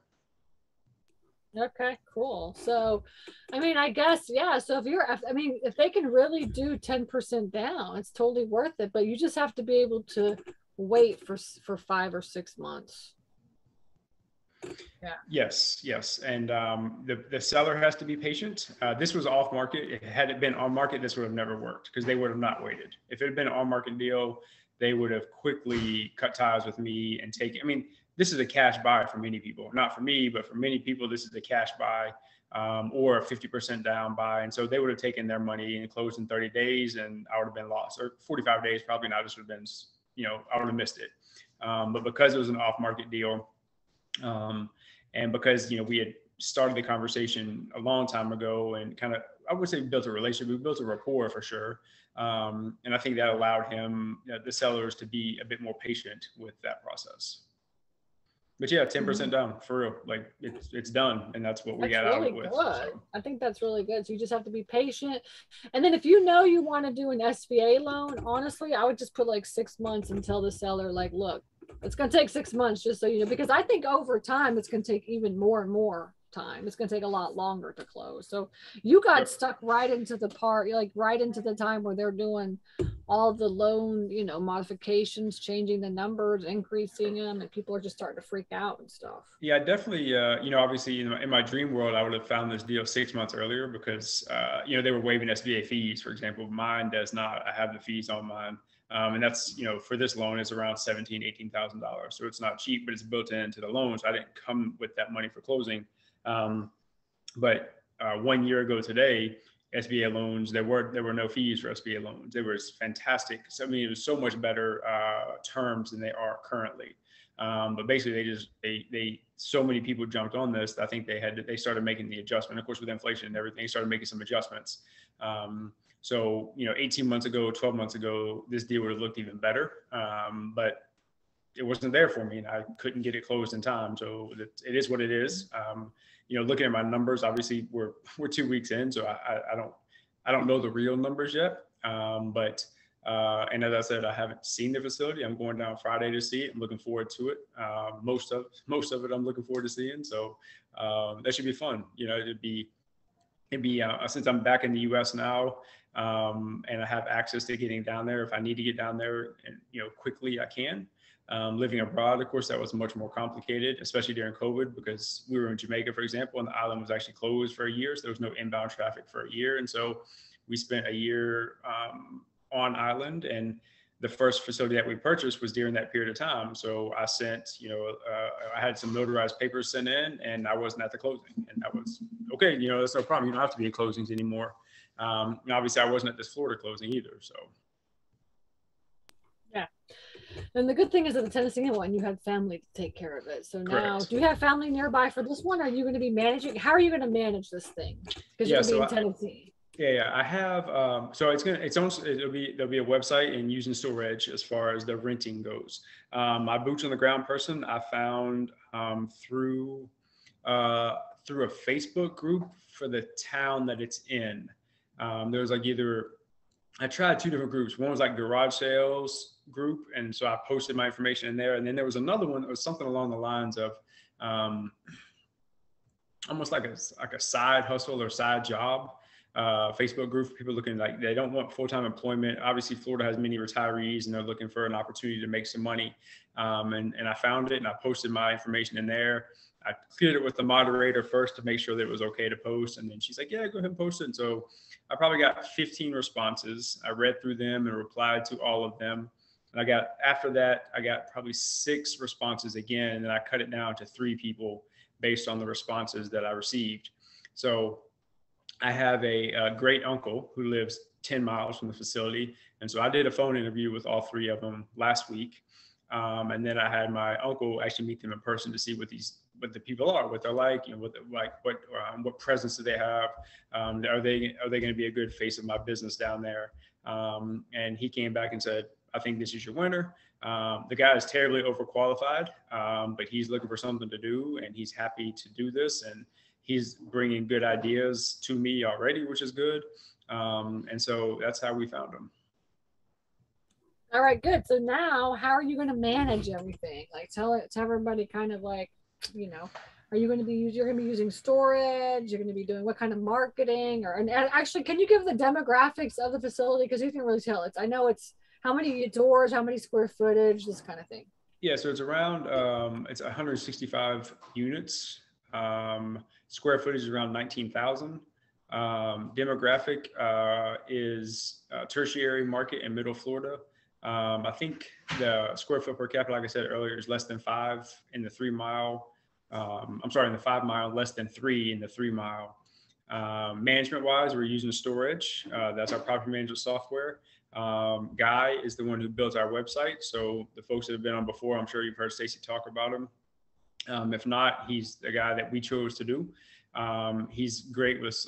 Okay, cool. So, I mean, I guess, yeah. So if you're, I mean, if they can really do 10% down, it's totally worth it, but you just have to be able to wait for, for five or six months. Yeah. Yes, yes. And um, the, the seller has to be patient. Uh, this was off market. Had it been on market, this would have never worked because they would have not waited. If it had been an on market deal, they would have quickly cut ties with me and taken, I mean, this is a cash buy for many people. Not for me, but for many people, this is a cash buy um, or a 50% down buy. And so they would have taken their money and closed in 30 days and I would have been lost or 45 days, probably not. This would have been, you know, I would have missed it. Um, but because it was an off market deal um, and because, you know, we had started the conversation a long time ago and kind of, I would say built a relationship, we built a rapport for sure. Um, and I think that allowed him, you know, the sellers to be a bit more patient with that process but yeah, 10% mm-hmm. down for real. Like it's it's done. And that's what we that's got really out with. Good. So. I think that's really good. So you just have to be patient. And then if you know you want to do an SBA loan, honestly, I would just put like six months and tell the seller, like, look, it's gonna take six months just so you know, because I think over time it's gonna take even more and more time. It's going to take a lot longer to close. So you got yep. stuck right into the part, like right into the time where they're doing all the loan, you know, modifications, changing the numbers, increasing them, and people are just starting to freak out and stuff. Yeah, definitely. Uh, you know, obviously, in my, in my, dream world, I would have found this deal six months earlier because, uh, you know, they were waiving SBA fees, for example. Mine does not. I have the fees on mine. Um, and that's, you know, for this loan is around seventeen, eighteen thousand dollars. So it's not cheap, but it's built into the loan. So I didn't come with that money for closing. Um, but uh, one year ago today, SBA loans, there were there were no fees for SBA loans. It was fantastic. So, I mean, it was so much better uh, terms than they are currently. Um, but basically, they just they they so many people jumped on this. I think they had they started making the adjustment. Of course, with inflation and everything, they started making some adjustments. Um, so you know, 18 months ago, 12 months ago, this deal would have looked even better. Um, but it wasn't there for me, and I couldn't get it closed in time. So it, it is what it is. Um, you know, looking at my numbers, obviously we're we're two weeks in, so I, I, don't I don't know the real numbers yet. Um, but uh, and as I said, I haven't seen the facility. I'm going down Friday to see it. I'm looking forward to it. Uh, most of most of it, I'm looking forward to seeing. So um, that should be fun. You know, it'd be it'd be uh, since I'm back in the U.S. now, um, and I have access to getting down there. If I need to get down there, and you know, quickly, I can. Um, living abroad, of course, that was much more complicated, especially during COVID, because we were in Jamaica, for example, and the island was actually closed for a year. So there was no inbound traffic for a year. And so we spent a year um, on island. And the first facility that we purchased was during that period of time. So I sent, you know, uh, I had some notarized papers sent in and I wasn't at the closing. And that was okay, you know, that's no problem. You don't have to be at closings anymore. Um, obviously, I wasn't at this Florida closing either. So and the good thing is that the Tennessee one, you had family to take care of it. So now, Correct. do you have family nearby for this one? Are you going to be managing? How are you going to manage this thing? Because yeah, you're so in Tennessee. Yeah, yeah, I have. Um, so it's gonna, it's on. It'll be there'll be a website and using storEDGE as far as the renting goes. Um, my boots on the ground person, I found um, through uh, through a Facebook group for the town that it's in. Um, there was like either I tried two different groups. One was like garage sales group, and so I posted my information in there. And then there was another one that was something along the lines of um, almost like a like a side hustle or side job. Uh, Facebook group for people looking like they don't want full time employment. Obviously, Florida has many retirees, and they're looking for an opportunity to make some money. Um, and and I found it, and I posted my information in there. I cleared it with the moderator first to make sure that it was okay to post, and then she's like, "Yeah, go ahead and post it." And so I probably got 15 responses. I read through them and replied to all of them. And I got after that, I got probably six responses again, and I cut it down to three people based on the responses that I received. So I have a, a great uncle who lives 10 miles from the facility, and so I did a phone interview with all three of them last week. Um, and then I had my uncle actually meet them in person to see what these what the people are, what they're like, you know, what like what um, what presence do they have? Um, are they are they going to be a good face of my business down there? Um, and he came back and said, I think this is your winner. Um, the guy is terribly overqualified, um, but he's looking for something to do, and he's happy to do this. And he's bringing good ideas to me already, which is good. Um, and so that's how we found him. All right, good. So now, how are you going to manage everything? Like, tell it, tell everybody, kind of like, you know, are you going to be? You're going to be using storEDGE. You're going to be doing what kind of marketing? Or and actually, can you give the demographics of the facility because you can really tell. It's I know it's how many doors, how many square footage, this kind of thing. Yeah, so it's around um, it's 165 units. Um, square footage is around 19,000. Um, demographic uh, is uh, tertiary market in Middle Florida. Um, I think the square foot per capita, like I said earlier, is less than five in the three mile. Um, I'm sorry, in the five mile, less than three in the three mile. Um, management wise, we're using storEDGE. Uh, that's our property management software. Um, Guy is the one who built our website. So the folks that have been on before, I'm sure you've heard Stacy talk about him. Um, if not, he's the guy that we chose to do. Um, he's great with,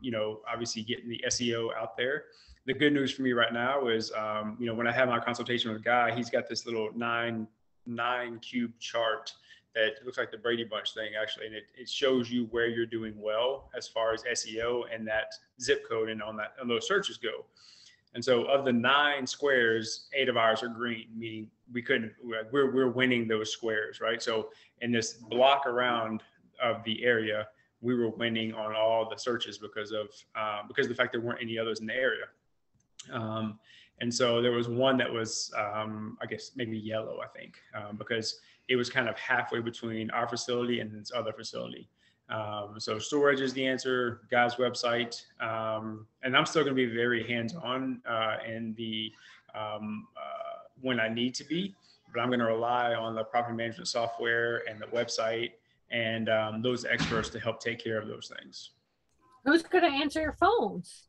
you know, obviously getting the SEO out there the good news for me right now is, um, you know, when I have my consultation with guy, he's got this little nine nine cube chart that looks like the Brady Bunch thing actually, and it, it shows you where you're doing well as far as SEO and that zip code and on that on those searches go. And so, of the nine squares, eight of ours are green, meaning we couldn't. We're we're winning those squares, right? So, in this block around of the area, we were winning on all the searches because of uh, because of the fact there weren't any others in the area. Um, and so there was one that was, um, I guess, maybe yellow, I think, um, because it was kind of halfway between our facility and this other facility. Um, so storEDGE is the answer, Guy's website. Um, and I'm still going to be very hands-on uh, in the um, uh, when I need to be, but I'm going to rely on the property management software and the website and those experts to help take care of those things. Who's going to answer your phones?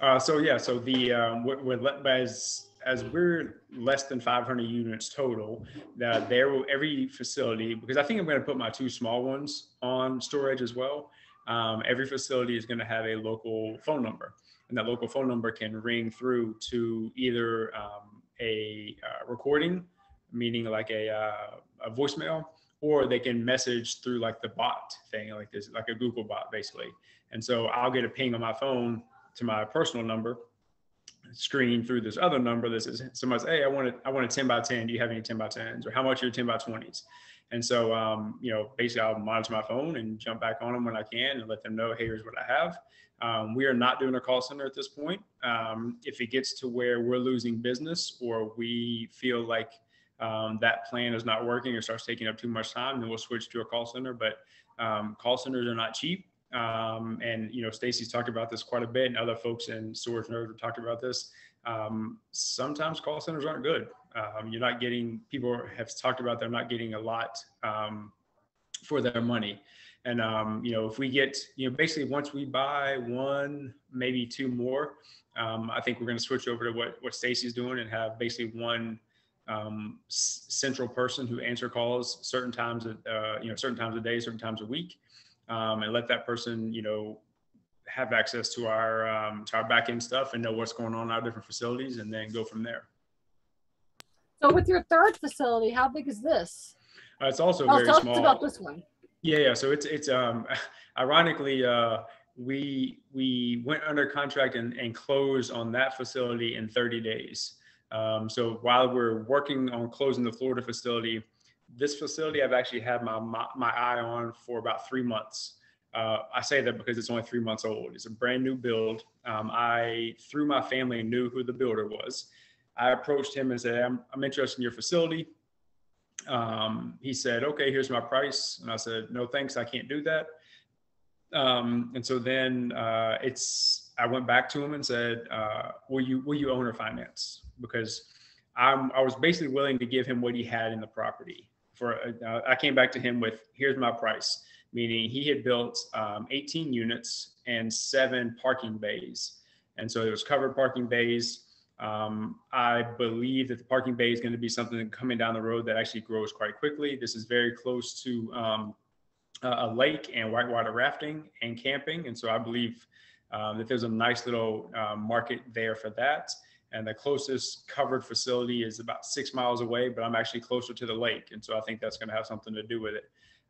Uh, so yeah, so the um, we're, we're, as as we're less than 500 units total, that there will every facility because I think I'm going to put my two small ones on storEDGE as well. Um, every facility is going to have a local phone number, and that local phone number can ring through to either um, a uh, recording, meaning like a, uh, a voicemail, or they can message through like the bot thing, like this, like a Google bot basically. And so I'll get a ping on my phone to my personal number, screen through this other number this that says hey, I want a, I want a 10 by 10. Do you have any 10 by 10s? Or how much are your 10 by 20s? And so, um, you know, basically I'll monitor my phone and jump back on them when I can and let them know, hey, here's what I have. Um, we are not doing a call center at this point. Um, if it gets to where we're losing business or we feel like um, that plan is not working or starts taking up too much time, then we'll switch to a call center. But um, call centers are not cheap. Um, and you know, Stacy's talked about this quite a bit, and other folks in Storage Nerds have talked about this. Um, sometimes call centers aren't good. Um, you're not getting people have talked about they're not getting a lot um, for their money. And um, you know, if we get you know, basically once we buy one, maybe two more, um, I think we're going to switch over to what what Stacy's doing and have basically one um, central person who answer calls certain times, uh, you know, certain times a day, certain times a week, um, and let that person, you know, have access to our um, to our back end stuff and know what's going on in our different facilities, and then go from there. So, with your third facility, how big is this? Uh, it's also oh, very tell small. Us about this one. Yeah, yeah. So it's it's um, ironically, uh, we we went under contract and, and closed on that facility in 30 days. Um, so while we're working on closing the Florida facility, this facility I've actually had my, my, my eye on for about three months. Uh, I say that because it's only three months old. It's a brand new build. Um, I, through my family, knew who the builder was. I approached him and said, I'm, I'm interested in your facility. Um, he said, okay, here's my price. And I said, no, thanks. I can't do that. Um, and so then uh, it's, I went back to him and said, uh, will you, will you own or finance? Because I'm, I was basically willing to give him what he had in the property for uh, I came back to him with here's my price, meaning he had built um, 18 units and seven parking bays, and so it was covered parking bays. Um, I believe that the parking bay is going to be something coming down the road that actually grows quite quickly. This is very close to um, a lake and whitewater rafting and camping. And so I believe um, that there's a nice little uh, market there for that. And the closest covered facility is about six miles away, but I'm actually closer to the lake. And so I think that's going to have something to do with it.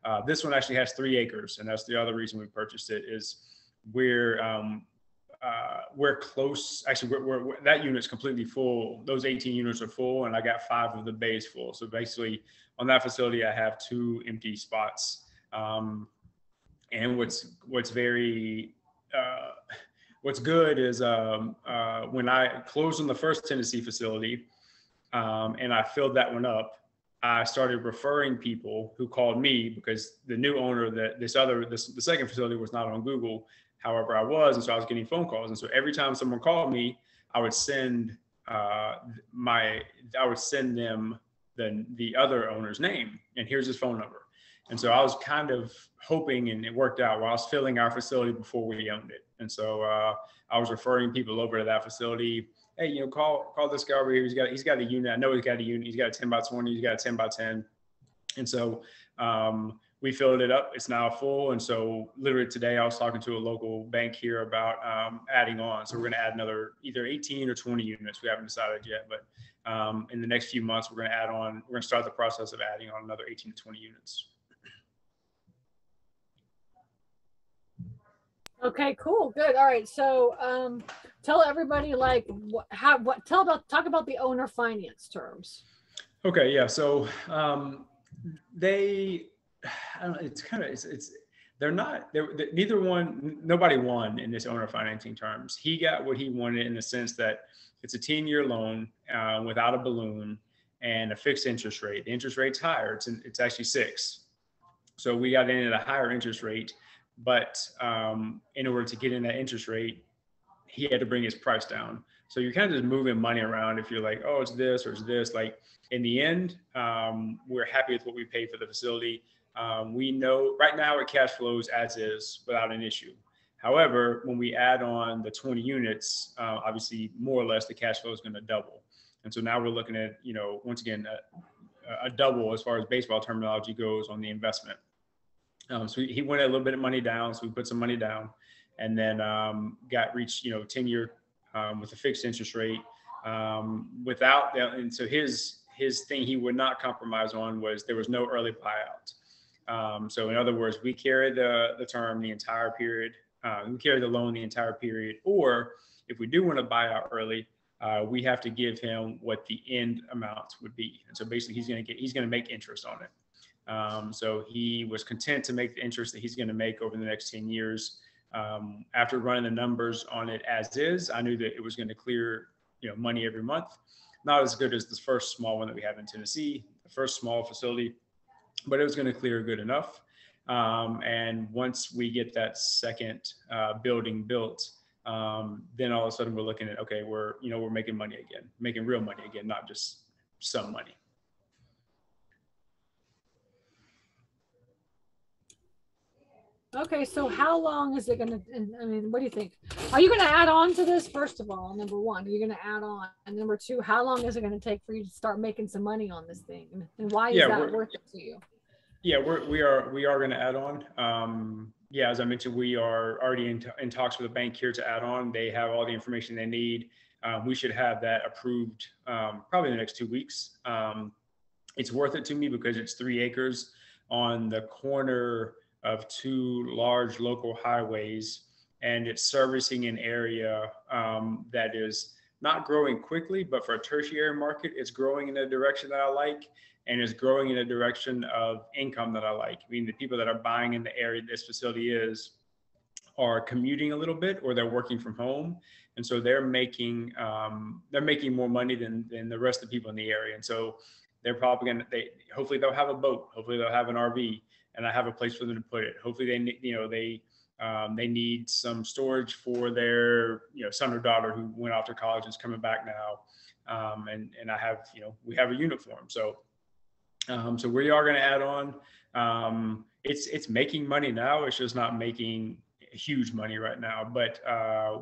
Uh, this one actually has three acres, and that's the other reason we purchased it. Is we're um, uh, we're close. Actually, we're, we're, we're, that unit's completely full. Those 18 units are full, and I got five of the bays full. So basically, on that facility, I have two empty spots. Um, and what's what's very uh, what's good is um, uh, when I closed on the first Tennessee facility, um, and I filled that one up. I started referring people who called me because the new owner that this other this the second facility was not on Google. However, I was, and so I was getting phone calls. And so every time someone called me, I would send uh, my I would send them the the other owner's name and here's his phone number. And so I was kind of hoping, and it worked out. While I was filling our facility before we owned it, and so uh, I was referring people over to that facility hey, you know, call call this guy over here. He's got he's got a unit. I know he's got a unit. He's got a 10 by 20. He's got a 10 by 10. And so um, we filled it up. It's now full. And so literally today I was talking to a local bank here about um, adding on. So we're going to add another either 18 or 20 units. We haven't decided yet, but um, in the next few months, we're going to add on, we're going to start the process of adding on another 18 to 20 units. Okay, cool, good. All right, so um, tell everybody like what, how what tell about talk about the owner finance terms. Okay, yeah. So um, they, I don't know, it's kind of it's, it's they're not they're, they, neither one nobody won in this owner financing terms. He got what he wanted in the sense that it's a 10 year loan uh, without a balloon and a fixed interest rate. The interest rate's higher. It's it's actually six. So we got in at a higher interest rate but um, in order to get in that interest rate, he had to bring his price down. So you're kind of just moving money around. If you're like, oh, it's this or it's this. Like in the end, um, we're happy with what we paid for the facility. Um, we know right now it cash flows as is without an issue. However, when we add on the 20 units, uh, obviously more or less the cash flow is going to double. And so now we're looking at, you know, once again, a, a double as far as baseball terminology goes on the investment. Um, so he went a little bit of money down. So we put some money down and then um, got reached, you know, 10 year um, with a fixed interest rate um, without that. And so his, his thing he would not compromise on was there was no early buyout. Um, so in other words, we carry the, the term the entire period. Uh, we carry the loan the entire period. Or if we do want to buy out early, uh, we have to give him what the end amount would be. And so basically he's going to get, he's going to make interest on it. Um, so he was content to make the interest that he's going to make over the next 10 years. Um, after running the numbers on it as is, I knew that it was going to clear, you know, money every month. Not as good as the first small one that we have in Tennessee, the first small facility, but it was going to clear good enough. Um, and once we get that second uh, building built, um, then all of a sudden we're looking at okay, we're you know we're making money again, making real money again, not just some money. Okay, so how long is it gonna, I mean, what do you think? Are you gonna add on to this, first of all, number one, are you gonna add on? And number two, how long is it gonna take for you to start making some money on this thing? And why is yeah, that worth it to you? Yeah, we're, we are, we are gonna add on. Um, yeah, as I mentioned, we are already in, in talks with a bank here to add on. They have all the information they need. Um, we should have that approved um, probably in the next two weeks. Um, it's worth it to me because it's three acres on the corner of two large local highways, and it's servicing an area um, that is not growing quickly, but for a tertiary market, it's growing in a direction that I like, and it's growing in a direction of income that I like. I mean, the people that are buying in the area this facility is are commuting a little bit, or they're working from home, and so they're making um, they're making more money than than the rest of the people in the area, and so they're probably gonna they hopefully they'll have a boat, hopefully they'll have an RV and I have a place for them to put it. Hopefully they, you know, they, um, they need some storage for their, you know, son or daughter who went off to college and is coming back now. Um, and, and I have, you know, we have a uniform. So, um, so we are going to add on, um, it's, it's making money now. It's just not making huge money right now, but, uh,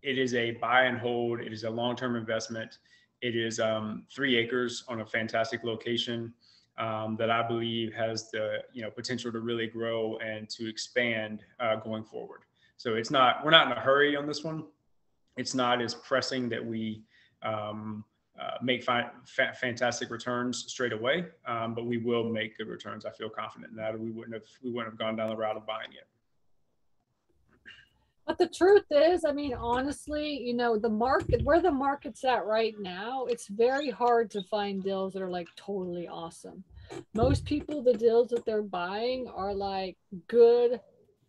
it is a buy and hold. It is a long-term investment. It is um, three acres on a fantastic location um, that I believe has the you know potential to really grow and to expand uh, going forward. So it's not we're not in a hurry on this one. It's not as pressing that we um, uh, make fi- fa- fantastic returns straight away, um, but we will make good returns. I feel confident in that. We wouldn't have we wouldn't have gone down the route of buying it. But the truth is, I mean, honestly, you know, the market, where the market's at right now, it's very hard to find deals that are like totally awesome. Most people, the deals that they're buying are like good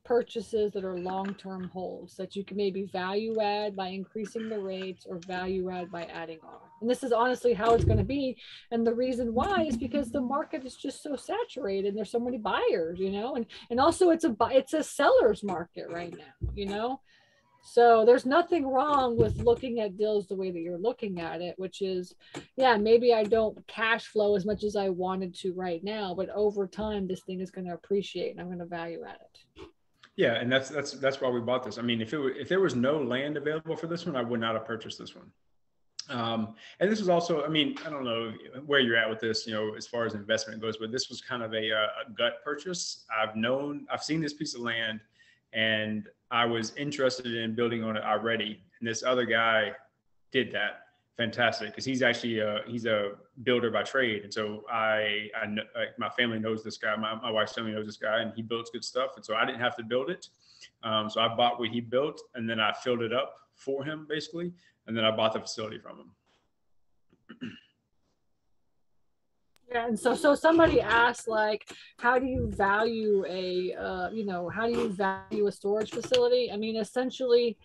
purchases that are long-term holds that you can maybe value add by increasing the rates or value add by adding on. And this is honestly how it's going to be. And the reason why is because the market is just so saturated. And there's so many buyers, you know, and and also it's a it's a seller's market right now, you know. So there's nothing wrong with looking at deals the way that you're looking at it, which is, yeah, maybe I don't cash flow as much as I wanted to right now, but over time this thing is going to appreciate and I'm going to value add it. Yeah, and that's that's that's why we bought this. I mean, if it if there was no land available for this one, I would not have purchased this one. Um, and this was also, I mean, I don't know where you're at with this, you know, as far as investment goes, but this was kind of a, uh, a gut purchase. I've known, I've seen this piece of land, and I was interested in building on it already. And this other guy did that. Fantastic because he's actually a, he's a builder by trade. And so i i know, like my family knows this guy. My, my wife's family knows this guy and he builds good stuff. And so i didn't have to build it. Um, so i bought what he built and then i filled it up for him basically and then i bought the facility from them. yeah and so so somebody asked like how do you value a uh, you know how do you value a storage facility i mean essentially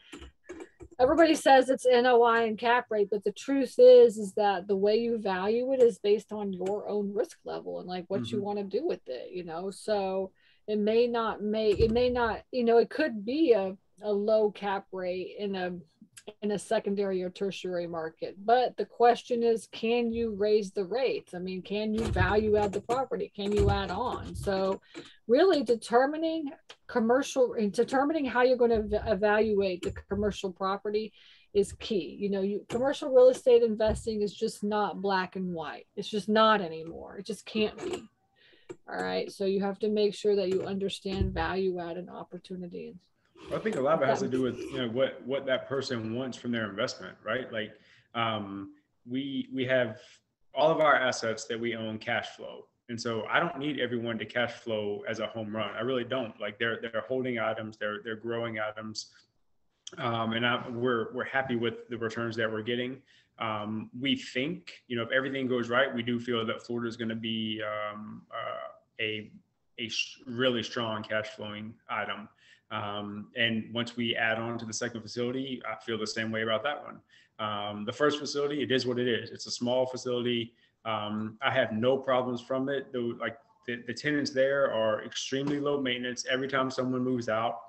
everybody says it's NOI and cap rate, but the truth is, is that the way you value it is based on your own risk level and like what mm-hmm. you want to do with it, you know? So it may not make, it may not, you know, it could be a, a low cap rate in a in a secondary or tertiary market. But the question is, can you raise the rates? I mean, can you value add the property? Can you add on? So, really determining commercial, determining how you're going to evaluate the commercial property is key. You know, you commercial real estate investing is just not black and white. It's just not anymore. It just can't be. All right. So you have to make sure that you understand value add and opportunities. I think a lot of it has to do with you know what what that person wants from their investment, right? Like um, we we have all of our assets that we own cash flow, and so I don't need everyone to cash flow as a home run. I really don't. Like they're they're holding items, they're they're growing items, um, and I, we're we're happy with the returns that we're getting. Um, we think you know if everything goes right, we do feel that Florida is going to be um, uh, a a really strong cash flowing item. Um, and once we add on to the second facility, I feel the same way about that one. Um, the first facility, it is what it is. It's a small facility. Um, I have no problems from it. The, like the, the, tenants there are extremely low maintenance. Every time someone moves out,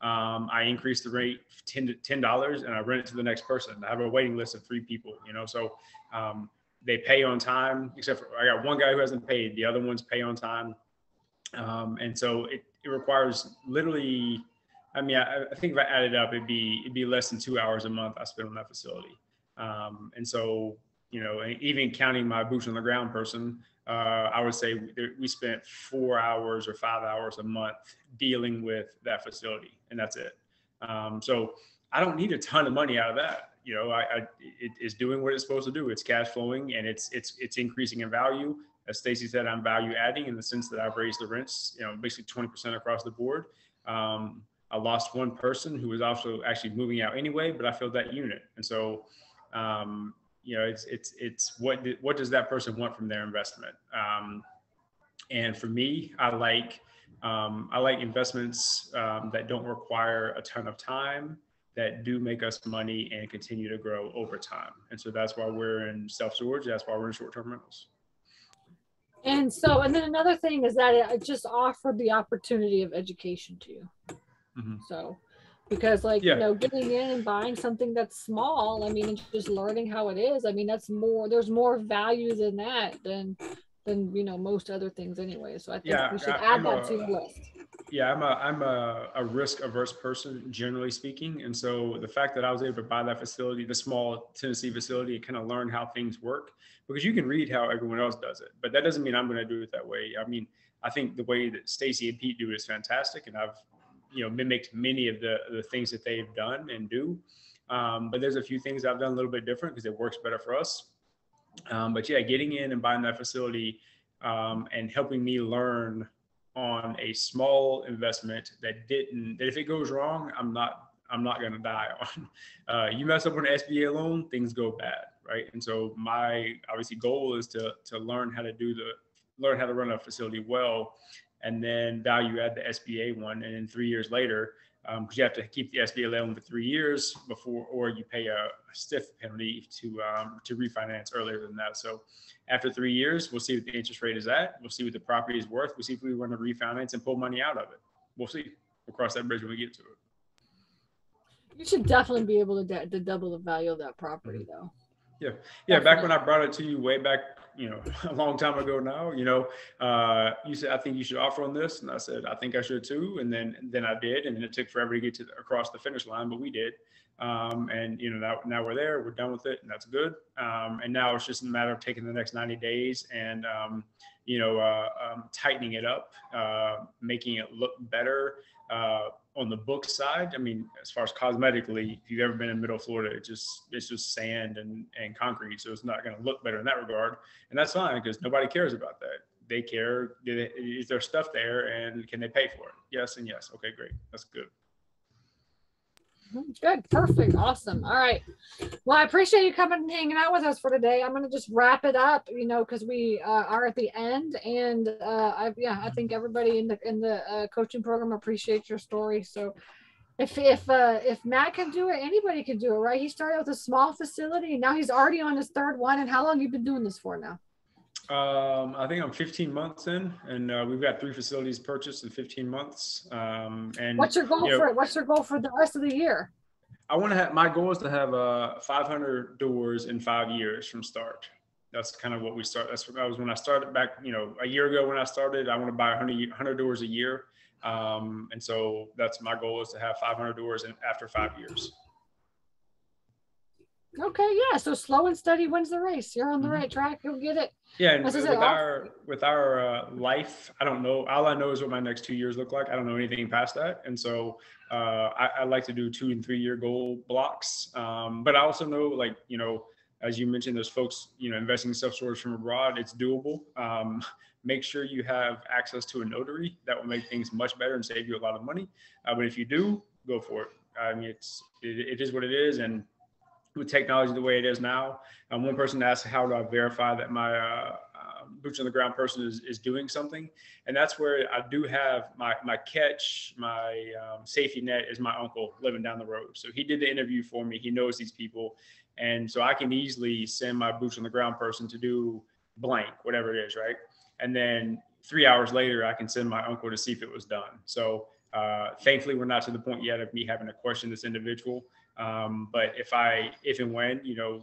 um, I increase the rate 10 to ten dollars and I rent it to the next person. I have a waiting list of three people, you know, so um, they pay on time, except for I got one guy who hasn't paid. The other ones pay on time. Um, and so it, it requires literally, I mean, I, I, think if I added up, it'd be, it'd be less than two hours a month I spend on that facility. Um, and so, you know, even counting my boots on the ground person, uh, I would say we spent four hours or five hours a month dealing with that facility, and that's it. Um, so I don't need a ton of money out of that. You know, I, I it is doing what it's supposed to do. It's cash flowing and it's it's it's increasing in value as Stacy said, I'm value adding in the sense that I've raised the rents, you know, basically 20% across the board. Um, I lost one person who was also actually moving out anyway, but I filled that unit. And so, um, you know, it's, it's, it's what, what does that person want from their investment? Um, and for me, I like, um, I like investments um, that don't require a ton of time that do make us money and continue to grow over time. And so that's why we're in self storage. That's why we're in short term rentals. And so, and then another thing is that it just offered the opportunity of education to you. Mm-hmm. So, because like yeah. you know, getting in and buying something that's small, I mean, and just learning how it is. I mean, that's more. There's more value than that than than you know most other things anyway. So I think yeah, we should I, add I'm that a, to the list. yeah, I'm a I'm a, a risk averse person generally speaking, and so the fact that I was able to buy that facility, the small Tennessee facility, and kind of learn how things work, because you can read how everyone else does it, but that doesn't mean I'm going to do it that way. I mean, I think the way that Stacy and Pete do it is fantastic, and I've you know mimicked many of the the things that they've done and do. Um, but there's a few things I've done a little bit different because it works better for us. Um, but yeah, getting in and buying that facility um, and helping me learn on a small investment that didn't that if it goes wrong, I'm not I'm not going to die on. Uh, you mess up on an SBA loan, things go bad, right? And so my obviously goal is to to learn how to do the learn how to run a facility well, and then value add the SBA one, and then three years later, because um, you have to keep the SBA loan for three years before, or you pay a, a stiff penalty to um, to refinance earlier than that. So after three years, we'll see what the interest rate is at. We'll see what the property is worth. We'll see if we want to refinance and pull money out of it. We'll see. We'll cross that bridge when we get to it. You should definitely be able to, to double the value of that property, though. Yeah, yeah. Back when I brought it to you, way back, you know, a long time ago now. You know, uh, you said I think you should offer on this, and I said I think I should too. And then then I did, and then it took forever to get to the, across the finish line, but we did. Um, and you know now, now we're there, we're done with it, and that's good. Um, and now it's just a matter of taking the next 90 days and um, you know uh, um, tightening it up, uh, making it look better uh, on the book side. I mean, as far as cosmetically, if you've ever been in Middle Florida, it just it's just sand and and concrete, so it's not going to look better in that regard, and that's fine because nobody cares about that. They care is there stuff there and can they pay for it? Yes and yes. Okay, great, that's good. Good, perfect, awesome. All right. Well, I appreciate you coming and hanging out with us for today. I'm gonna just wrap it up, you know, because we uh, are at the end, and uh, I yeah, I think everybody in the in the uh, coaching program appreciates your story. So, if if uh, if Matt can do it, anybody can do it, right? He started with a small facility, now he's already on his third one. And how long you been doing this for now? Um, I think I'm 15 months in, and uh, we've got three facilities purchased in 15 months. Um, and what's your goal you know, for it? What's your goal for the rest of the year? I want to have my goal is to have uh, 500 doors in five years from start. That's kind of what we start. That's what that was when I started back, you know, a year ago when I started. I want to buy 100, 100 doors a year, um, and so that's my goal is to have 500 doors in, after five years. Okay, yeah. So slow and steady wins the race. You're on the mm-hmm. right track. You'll get it. Yeah, and with, with our with our uh, life, I don't know. All I know is what my next two years look like. I don't know anything past that, and so uh, I, I, like to do two and three year goal blocks. Um, but I also know, like you know, as you mentioned, those folks you know investing in self storage from abroad. It's doable. Um, make sure you have access to a notary. That will make things much better and save you a lot of money. Uh, but if you do, go for it. I mean, it's it, it is what it is, and with technology the way it is now. Um, one person asked, how do I verify that my uh, uh, boots on the ground person is, is doing something? And that's where I do have my, my catch, my um, safety net is my uncle living down the road. So he did the interview for me. He knows these people. And so I can easily send my boots on the ground person to do blank, whatever it is, right? And then three hours later, I can send my uncle to see if it was done. So uh, thankfully, we're not to the point yet of me having to question this individual. Um, but if I, if and when, you know,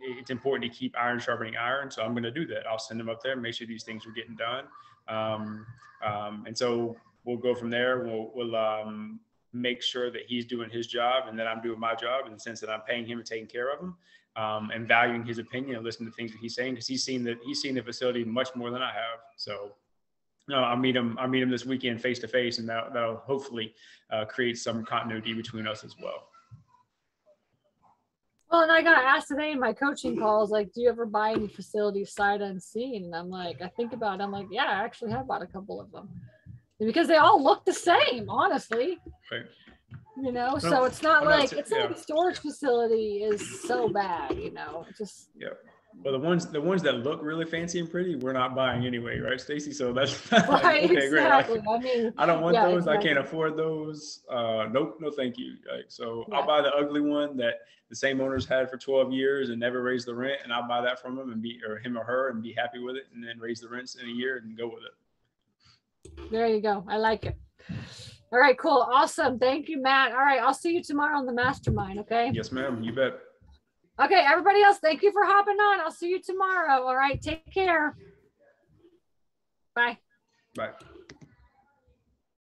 it's important to keep iron sharpening iron. So I'm going to do that. I'll send them up there, make sure these things are getting done. Um, um, and so we'll go from there. We'll, we'll um, make sure that he's doing his job and that I'm doing my job in the sense that I'm paying him and taking care of him um, and valuing his opinion and listening to things that he's saying because he's seen that he's seen the facility much more than I have. So no, I'll meet him. I'll meet him this weekend face to face, and that, that'll hopefully uh, create some continuity between us as well. Well, and I got asked today in my coaching calls, like, do you ever buy any facilities sight unseen? And I'm like, I think about it. I'm like, yeah, I actually have bought a couple of them because they all look the same, honestly. Right. You know, no, so it's not like it's yeah. like a storage facility is so bad, you know, just yeah. Well, the ones the ones that look really fancy and pretty, we're not buying anyway, right, Stacy? So that's right, like, okay, exactly. great. I, I, mean, I don't want yeah, those. Exactly. I can't afford those. Uh, nope, no, thank you. Like, so yeah. I'll buy the ugly one that the same owners had for 12 years and never raised the rent, and I'll buy that from them and be or him or her and be happy with it, and then raise the rents in a year and go with it. There you go. I like it. All right, cool, awesome. Thank you, Matt. All right, I'll see you tomorrow on the mastermind. Okay. Yes, ma'am. You bet. Okay, everybody else, thank you for hopping on. I'll see you tomorrow. All right, take care. Bye. Bye.